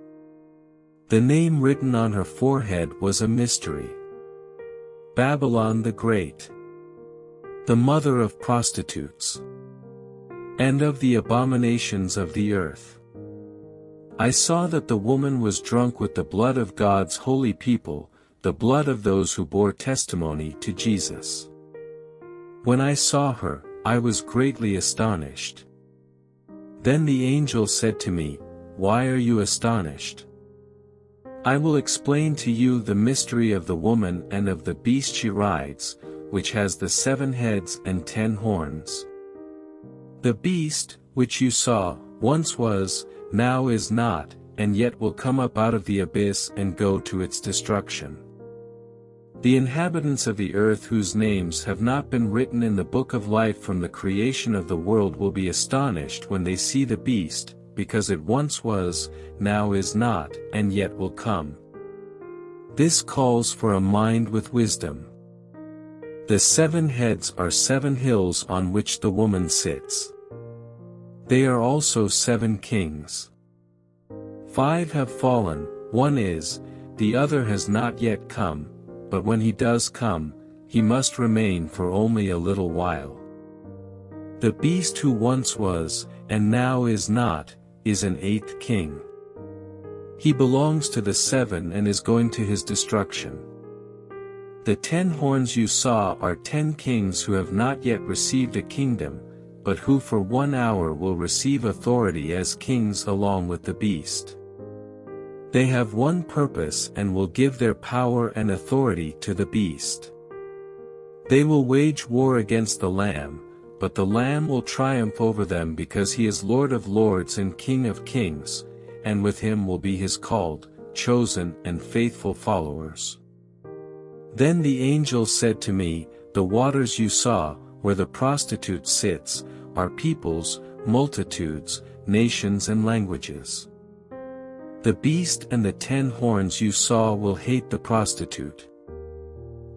The name written on her forehead was a mystery. Babylon the Great. The mother of prostitutes. And of the abominations of the earth. I saw that the woman was drunk with the blood of God's holy people, the blood of those who bore testimony to Jesus. When I saw her, I was greatly astonished. Then the angel said to me, Why are you astonished? I will explain to you the mystery of the woman and of the beast she rides, which has the seven heads and ten horns. The beast, which you saw, once was, now is not, and yet will come up out of the abyss and go to its destruction. The inhabitants of the earth whose names have not been written in the book of life from the creation of the world will be astonished when they see the beast, because it once was, now is not, and yet will come. This calls for a mind with wisdom. The seven heads are seven hills on which the woman sits. They are also seven kings. Five have fallen, one is, the other has not yet come, but when he does come, he must remain for only a little while. The beast who once was, and now is not, is an eighth king. He belongs to the seven and is going to his destruction. The ten horns you saw are ten kings who have not yet received a kingdom, but who for one hour will receive authority as kings along with the beast. They have one purpose and will give their power and authority to the beast. They will wage war against the Lamb, but the Lamb will triumph over them because he is Lord of lords and King of kings, and with him will be his called, chosen and faithful followers. Then the angel said to me, The waters you saw, where the prostitute sits, are peoples, multitudes, nations and languages. The beast and the ten horns you saw will hate the prostitute.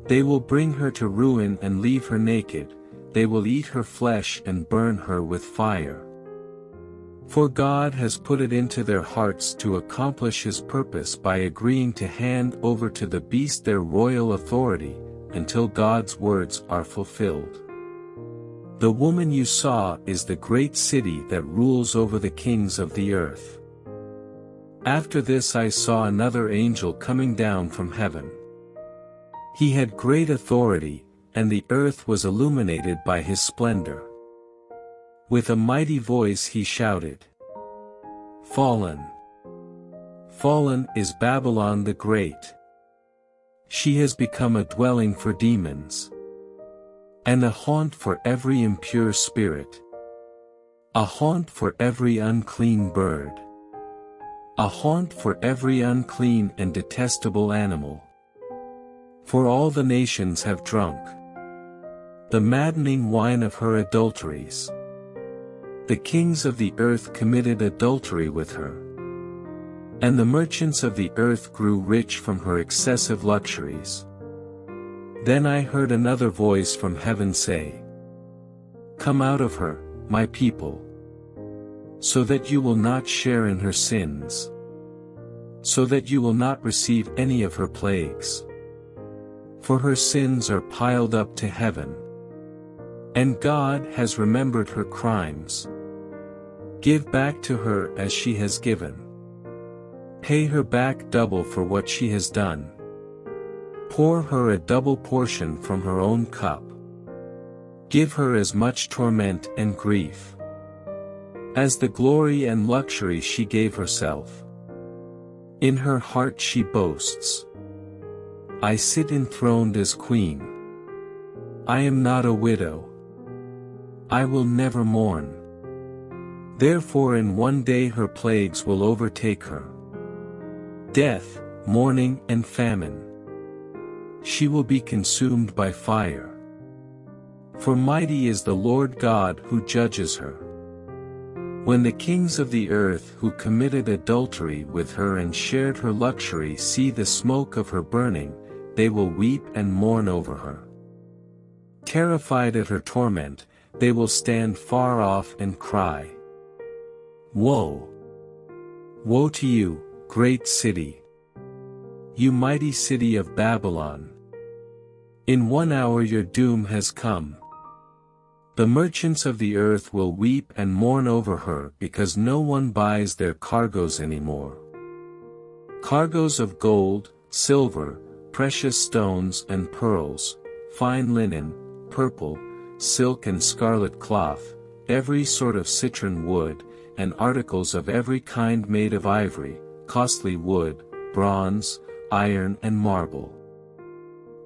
They will bring her to ruin and leave her naked, they will eat her flesh and burn her with fire. For God has put it into their hearts to accomplish his purpose by agreeing to hand over to the beast their royal authority, until God's words are fulfilled. The woman you saw is the great city that rules over the kings of the earth. After this I saw another angel coming down from heaven. He had great authority, and the earth was illuminated by his splendor. With a mighty voice he shouted. Fallen! Fallen is Babylon the Great. She has become a dwelling for demons. And a haunt for every impure spirit. A haunt for every unclean bird. A haunt for every unclean and detestable animal. For all the nations have drunk. The maddening wine of her adulteries. The kings of the earth committed adultery with her. And the merchants of the earth grew rich from her excessive luxuries. Then I heard another voice from heaven say, Come out of her, my people so that you will not share in her sins. So that you will not receive any of her plagues. For her sins are piled up to heaven. And God has remembered her crimes. Give back to her as she has given. Pay her back double for what she has done. Pour her a double portion from her own cup. Give her as much torment and grief as the glory and luxury she gave herself. In her heart she boasts. I sit enthroned as queen. I am not a widow. I will never mourn. Therefore in one day her plagues will overtake her. Death, mourning and famine. She will be consumed by fire. For mighty is the Lord God who judges her. When the kings of the earth who committed adultery with her and shared her luxury see the smoke of her burning, they will weep and mourn over her. Terrified at her torment, they will stand far off and cry. Woe! Woe to you, great city! you mighty city of Babylon. In one hour your doom has come. The merchants of the earth will weep and mourn over her because no one buys their cargoes anymore. Cargoes of gold, silver, precious stones and pearls, fine linen, purple, silk and scarlet cloth, every sort of citron wood, and articles of every kind made of ivory, costly wood, bronze, iron and marble.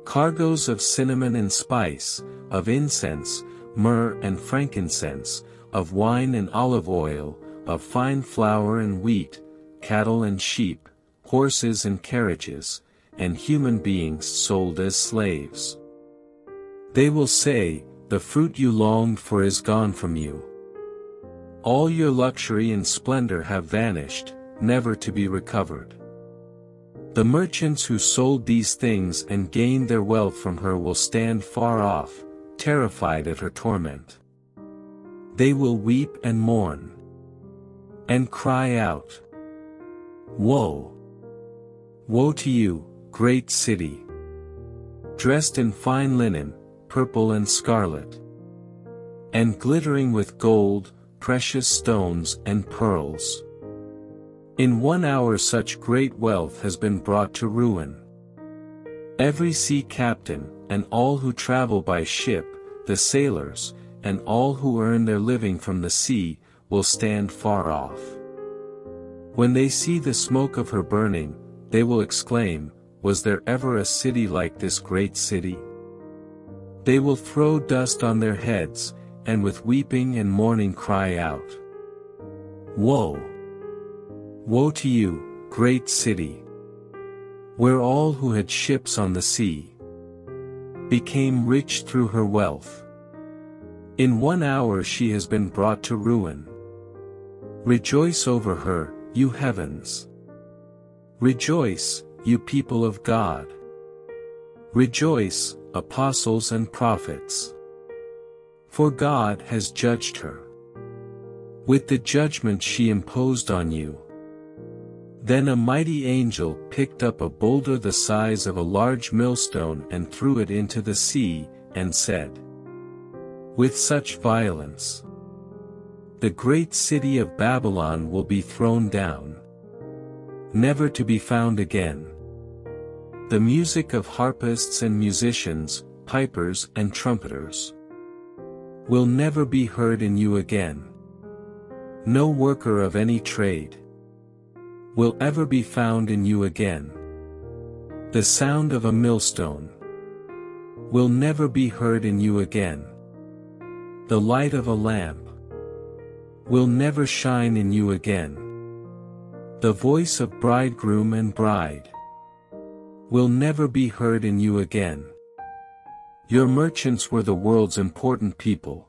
Cargoes of cinnamon and spice, of incense, myrrh and frankincense, of wine and olive oil, of fine flour and wheat, cattle and sheep, horses and carriages, and human beings sold as slaves. They will say, The fruit you longed for is gone from you. All your luxury and splendor have vanished, never to be recovered. The merchants who sold these things and gained their wealth from her will stand far off, terrified at her torment. They will weep and mourn. And cry out. Woe! Woe to you, great city! Dressed in fine linen, purple and scarlet. And glittering with gold, precious stones and pearls. In one hour such great wealth has been brought to ruin. Every sea captain, and all who travel by ship, the sailors, and all who earn their living from the sea, will stand far off. When they see the smoke of her burning, they will exclaim, Was there ever a city like this great city? They will throw dust on their heads, and with weeping and mourning cry out. Woe! Woe to you, great city! Where all who had ships on the sea became rich through her wealth. In one hour she has been brought to ruin. Rejoice over her, you heavens. Rejoice, you people of God. Rejoice, apostles and prophets. For God has judged her. With the judgment she imposed on you. Then a mighty angel picked up a boulder the size of a large millstone and threw it into the sea, and said, With such violence, the great city of Babylon will be thrown down, never to be found again. The music of harpists and musicians, pipers and trumpeters will never be heard in you again. No worker of any trade will ever be found in you again. The sound of a millstone will never be heard in you again. The light of a lamp will never shine in you again. The voice of bridegroom and bride will never be heard in you again. Your merchants were the world's important people.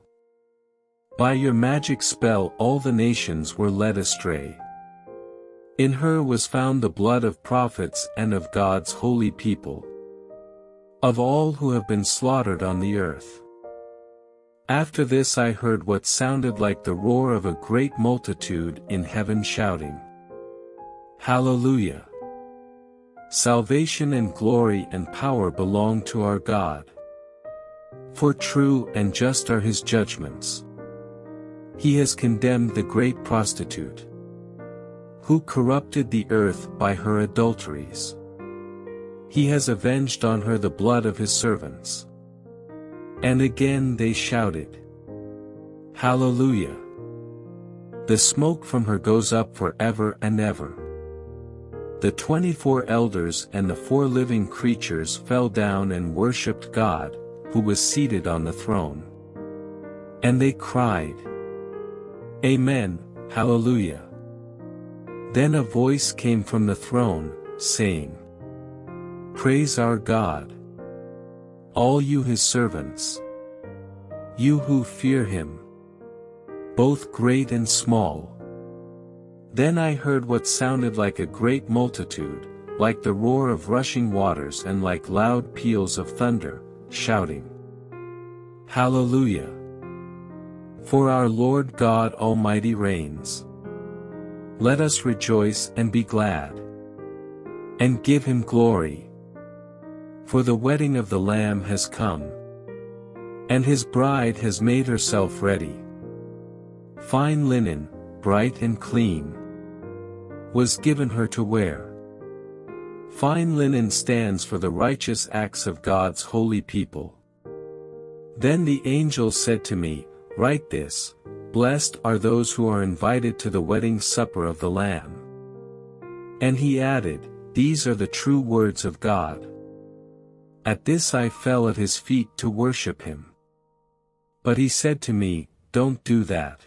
By your magic spell all the nations were led astray. In her was found the blood of prophets and of God's holy people. Of all who have been slaughtered on the earth. After this I heard what sounded like the roar of a great multitude in heaven shouting. Hallelujah! Salvation and glory and power belong to our God. For true and just are his judgments. He has condemned the great prostitute. Who corrupted the earth by her adulteries. He has avenged on her the blood of his servants. And again they shouted. Hallelujah! The smoke from her goes up for ever and ever. The twenty-four elders and the four living creatures fell down and worshipped God, who was seated on the throne. And they cried, Amen, Hallelujah. Then a voice came from the throne, saying, Praise our God. All you his servants. You who fear him. Both great and small. Then I heard what sounded like a great multitude, like the roar of rushing waters and like loud peals of thunder, shouting. Hallelujah! For our Lord God Almighty reigns. Let us rejoice and be glad. And give him glory. For the wedding of the Lamb has come. And his bride has made herself ready. Fine linen, bright and clean, was given her to wear. Fine linen stands for the righteous acts of God's holy people. Then the angel said to me, Write this, Blessed are those who are invited to the wedding supper of the Lamb. And he added, These are the true words of God. At this I fell at his feet to worship him. But he said to me, Don't do that.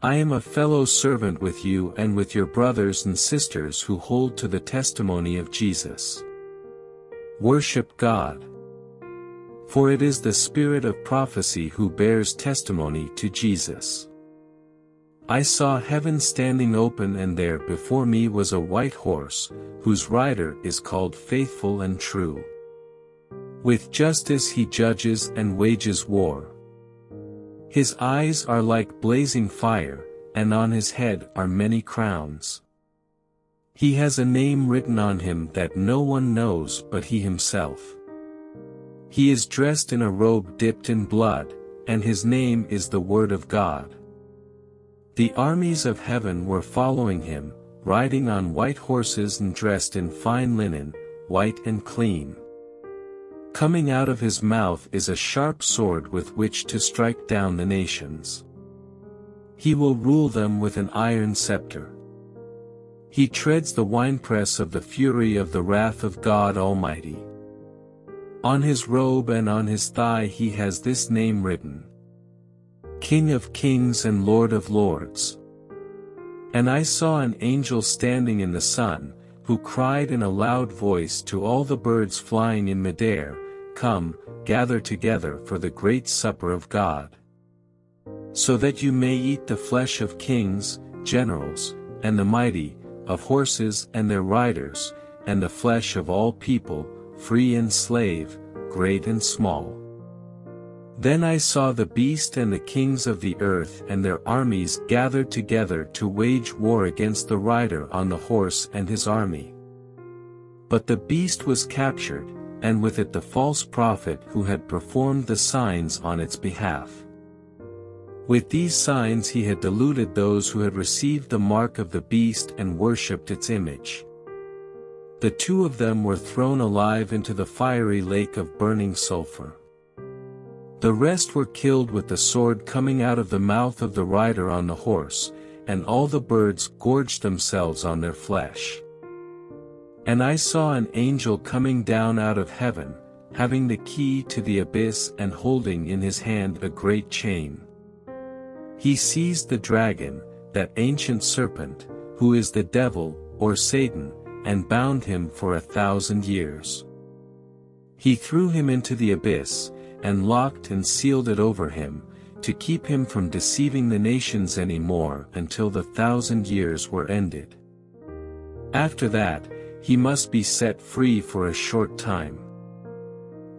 I am a fellow servant with you and with your brothers and sisters who hold to the testimony of Jesus. Worship God. For it is the spirit of prophecy who bears testimony to Jesus. I saw heaven standing open and there before me was a white horse, whose rider is called Faithful and True. With justice he judges and wages war. His eyes are like blazing fire, and on his head are many crowns. He has a name written on him that no one knows but he himself. He is dressed in a robe dipped in blood, and his name is the Word of God. The armies of heaven were following him, riding on white horses and dressed in fine linen, white and clean. Coming out of his mouth is a sharp sword with which to strike down the nations. He will rule them with an iron scepter. He treads the winepress of the fury of the wrath of God Almighty. On his robe and on his thigh he has this name written. King of kings and Lord of lords. And I saw an angel standing in the sun, who cried in a loud voice to all the birds flying in midair, Come, gather together for the great supper of God. So that you may eat the flesh of kings, generals, and the mighty, of horses and their riders, and the flesh of all people, free and slave, great and small. Then I saw the beast and the kings of the earth and their armies gathered together to wage war against the rider on the horse and his army. But the beast was captured, and with it the false prophet who had performed the signs on its behalf. With these signs he had deluded those who had received the mark of the beast and worshipped its image. The two of them were thrown alive into the fiery lake of burning sulfur. The rest were killed with the sword coming out of the mouth of the rider on the horse, and all the birds gorged themselves on their flesh. And I saw an angel coming down out of heaven, having the key to the abyss and holding in his hand a great chain. He seized the dragon, that ancient serpent, who is the devil, or Satan, and bound him for a thousand years. He threw him into the abyss, and locked and sealed it over him, to keep him from deceiving the nations any more until the thousand years were ended. After that, he must be set free for a short time.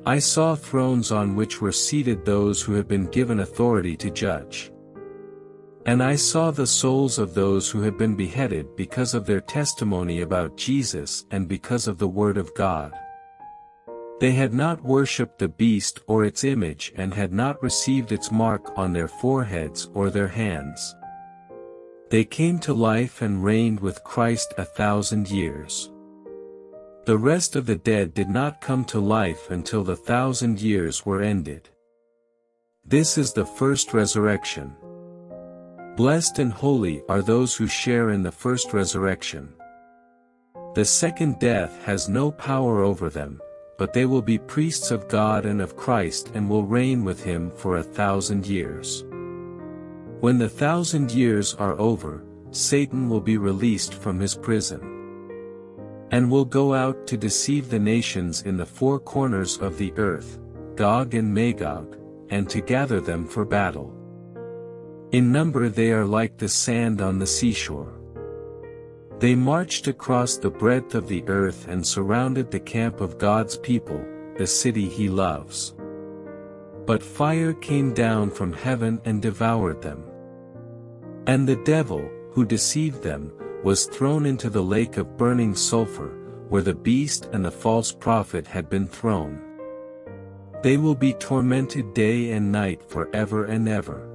I saw thrones on which were seated those who had been given authority to judge. And I saw the souls of those who had been beheaded because of their testimony about Jesus and because of the Word of God. They had not worshipped the beast or its image and had not received its mark on their foreheads or their hands. They came to life and reigned with Christ a thousand years. The rest of the dead did not come to life until the thousand years were ended. This is the first resurrection. Blessed and holy are those who share in the first resurrection. The second death has no power over them, but they will be priests of God and of Christ and will reign with him for a thousand years. When the thousand years are over, Satan will be released from his prison. And will go out to deceive the nations in the four corners of the earth, Gog and Magog, and to gather them for battle. In number they are like the sand on the seashore. They marched across the breadth of the earth and surrounded the camp of God's people, the city he loves. But fire came down from heaven and devoured them. And the devil, who deceived them, was thrown into the lake of burning sulfur, where the beast and the false prophet had been thrown. They will be tormented day and night forever and ever.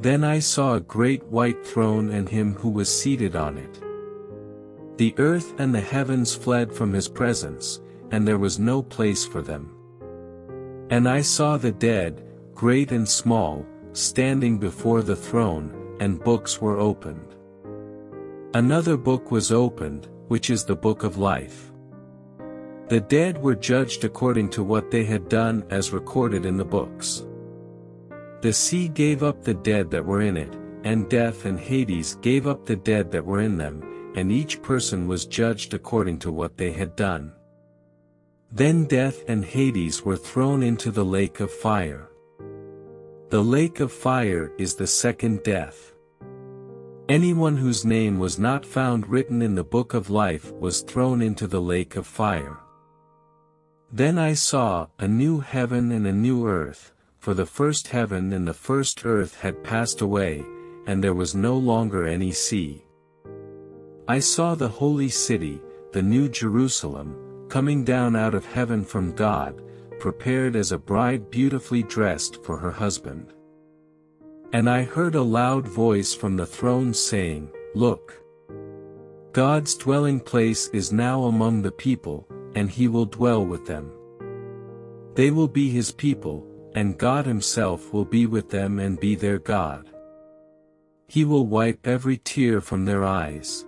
Then I saw a great white throne and him who was seated on it. The earth and the heavens fled from his presence, and there was no place for them. And I saw the dead, great and small, standing before the throne, and books were opened. Another book was opened, which is the book of life. The dead were judged according to what they had done as recorded in the books. The sea gave up the dead that were in it, and death and Hades gave up the dead that were in them, and each person was judged according to what they had done. Then death and Hades were thrown into the lake of fire. The lake of fire is the second death. Anyone whose name was not found written in the book of life was thrown into the lake of fire. Then I saw a new heaven and a new earth, for the first heaven and the first earth had passed away, and there was no longer any sea. I saw the holy city, the new Jerusalem, coming down out of heaven from God, prepared as a bride beautifully dressed for her husband. And I heard a loud voice from the throne saying, Look! God's dwelling place is now among the people, and he will dwell with them. They will be his people, and God himself will be with them and be their God. He will wipe every tear from their eyes.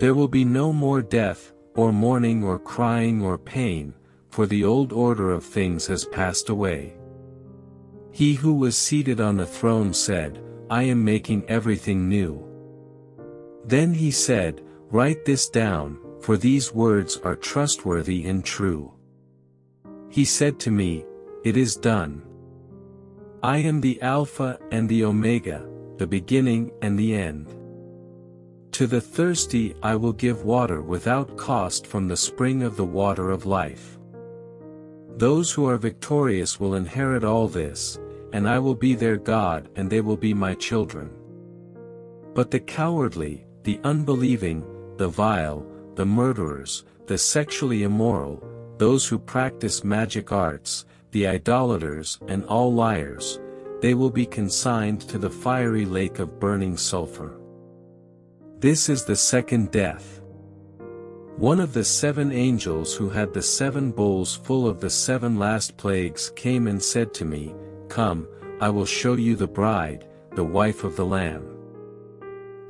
There will be no more death, or mourning or crying or pain, for the old order of things has passed away. He who was seated on the throne said, I am making everything new. Then he said, Write this down, for these words are trustworthy and true. He said to me, It is done. I am the Alpha and the Omega, the beginning and the end. To the thirsty I will give water without cost from the spring of the water of life. Those who are victorious will inherit all this, and I will be their God and they will be my children. But the cowardly, the unbelieving, the vile, the murderers, the sexually immoral, those who practice magic arts, the idolaters and all liars, they will be consigned to the fiery lake of burning sulfur. This is the second death. One of the seven angels who had the seven bowls full of the seven last plagues came and said to me, Come, I will show you the bride, the wife of the Lamb.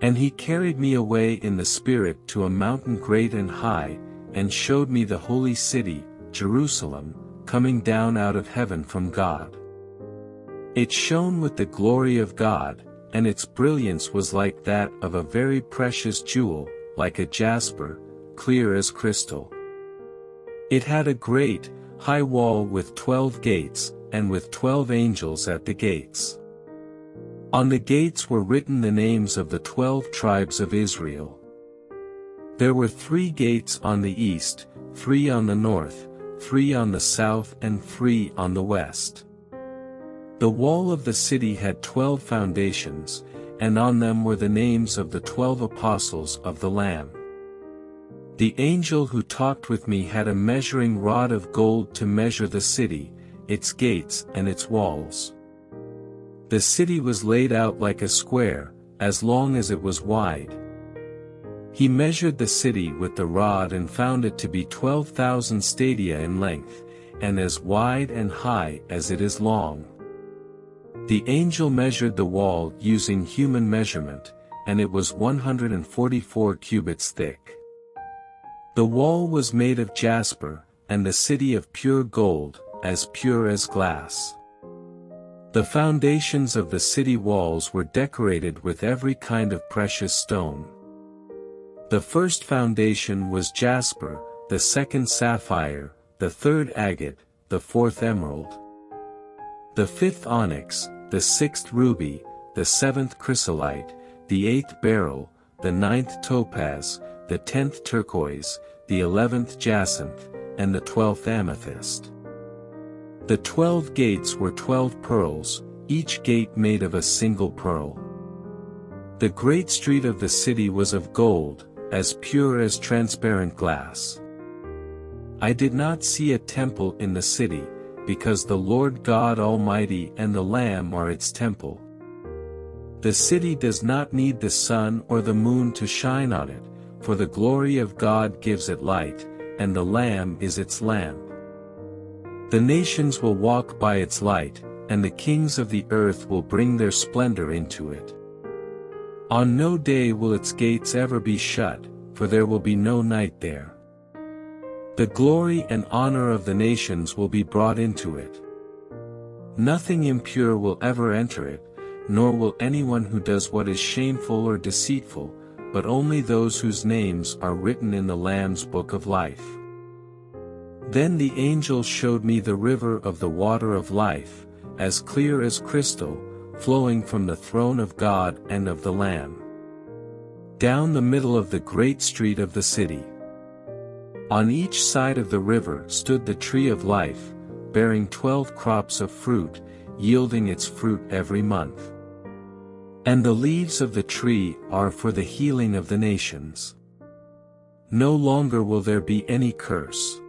And he carried me away in the Spirit to a mountain great and high, and showed me the holy city, Jerusalem, coming down out of heaven from God. It shone with the glory of God, and its brilliance was like that of a very precious jewel, like a jasper, clear as crystal. It had a great, high wall with twelve gates, and with twelve angels at the gates. On the gates were written the names of the twelve tribes of Israel. There were three gates on the east, three on the north, three on the south and three on the west. The wall of the city had twelve foundations, and on them were the names of the twelve apostles of the Lamb. The angel who talked with me had a measuring rod of gold to measure the city, its gates and its walls. The city was laid out like a square, as long as it was wide. He measured the city with the rod and found it to be twelve thousand stadia in length, and as wide and high as it is long. The angel measured the wall using human measurement, and it was 144 cubits thick. The wall was made of jasper, and the city of pure gold, as pure as glass. The foundations of the city walls were decorated with every kind of precious stone. The first foundation was jasper, the second sapphire, the third agate, the fourth emerald. The fifth onyx, the sixth ruby, the seventh chrysolite, the eighth beryl, the ninth topaz, the tenth turquoise, the eleventh jacinth, and the twelfth amethyst. The twelve gates were twelve pearls, each gate made of a single pearl. The great street of the city was of gold, as pure as transparent glass. I did not see a temple in the city, because the Lord God Almighty and the Lamb are its temple. The city does not need the sun or the moon to shine on it, for the glory of God gives it light, and the Lamb is its lamp. The nations will walk by its light, and the kings of the earth will bring their splendor into it. On no day will its gates ever be shut, for there will be no night there. The glory and honor of the nations will be brought into it. Nothing impure will ever enter it, nor will anyone who does what is shameful or deceitful, but only those whose names are written in the Lamb's book of life. Then the angel showed me the river of the water of life, as clear as crystal, flowing from the throne of God and of the Lamb. Down the middle of the great street of the city. On each side of the river stood the tree of life, bearing twelve crops of fruit, yielding its fruit every month. And the leaves of the tree are for the healing of the nations. No longer will there be any curse.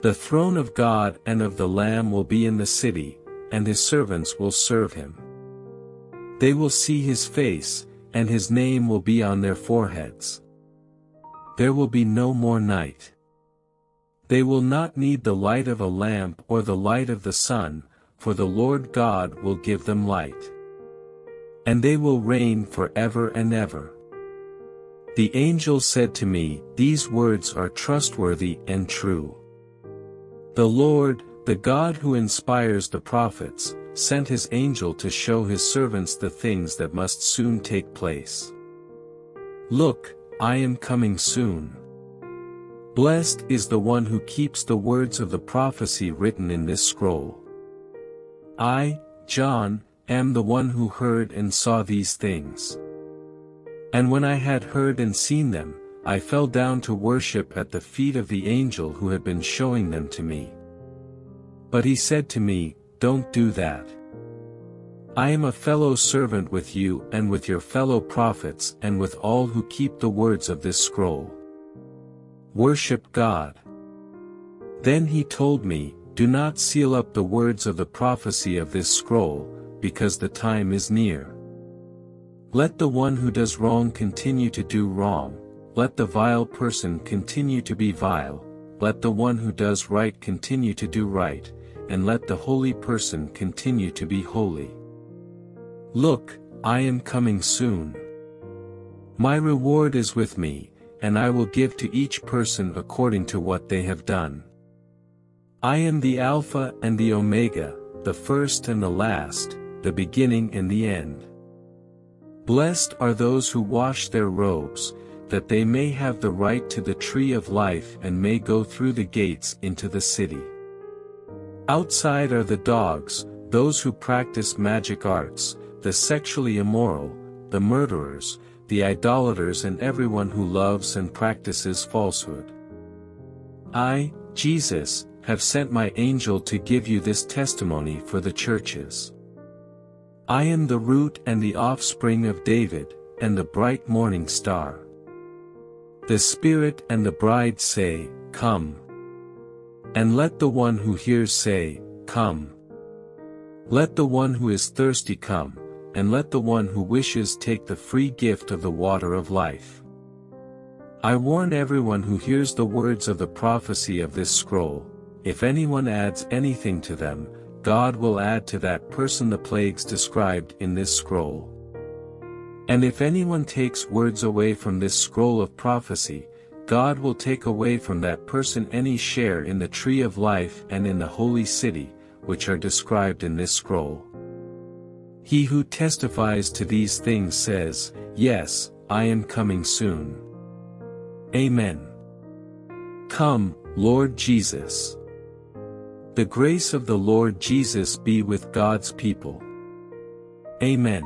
The throne of God and of the Lamb will be in the city, and his servants will serve him. They will see his face, and his name will be on their foreheads. There will be no more night. They will not need the light of a lamp or the light of the sun, for the Lord God will give them light. And they will reign forever and ever. The angel said to me, These words are trustworthy and true. The Lord, the God who inspires the prophets, sent his angel to show his servants the things that must soon take place. Look, I am coming soon. Blessed is the one who keeps the words of the prophecy written in this scroll. I, John, am the one who heard and saw these things. And when I had heard and seen them, I fell down to worship at the feet of the angel who had been showing them to me. But he said to me, Don't do that. I am a fellow servant with you and with your fellow prophets and with all who keep the words of this scroll. Worship God. Then he told me, Do not seal up the words of the prophecy of this scroll, because the time is near. Let the one who does wrong continue to do wrong, let the vile person continue to be vile, let the one who does right continue to do right, and let the holy person continue to be holy. Look, I am coming soon. My reward is with me, and I will give to each person according to what they have done. I am the Alpha and the Omega, the first and the last, the beginning and the end. Blessed are those who wash their robes, that they may have the right to the tree of life and may go through the gates into the city. Outside are the dogs, those who practice magic arts, the sexually immoral, the murderers, the idolaters and everyone who loves and practices falsehood. I, Jesus, have sent my angel to give you this testimony for the churches. I am the root and the offspring of David, and the bright morning star. The Spirit and the bride say, Come. And let the one who hears say, Come. Let the one who is thirsty come, and let the one who wishes take the free gift of the water of life. I warn everyone who hears the words of the prophecy of this scroll, if anyone adds anything to them, God will add to that person the plagues described in this scroll. And if anyone takes words away from this scroll of prophecy, God will take away from that person any share in the tree of life and in the holy city, which are described in this scroll. He who testifies to these things says, Yes, I am coming soon. Amen. Come, Lord Jesus. The grace of the Lord Jesus be with God's people. Amen.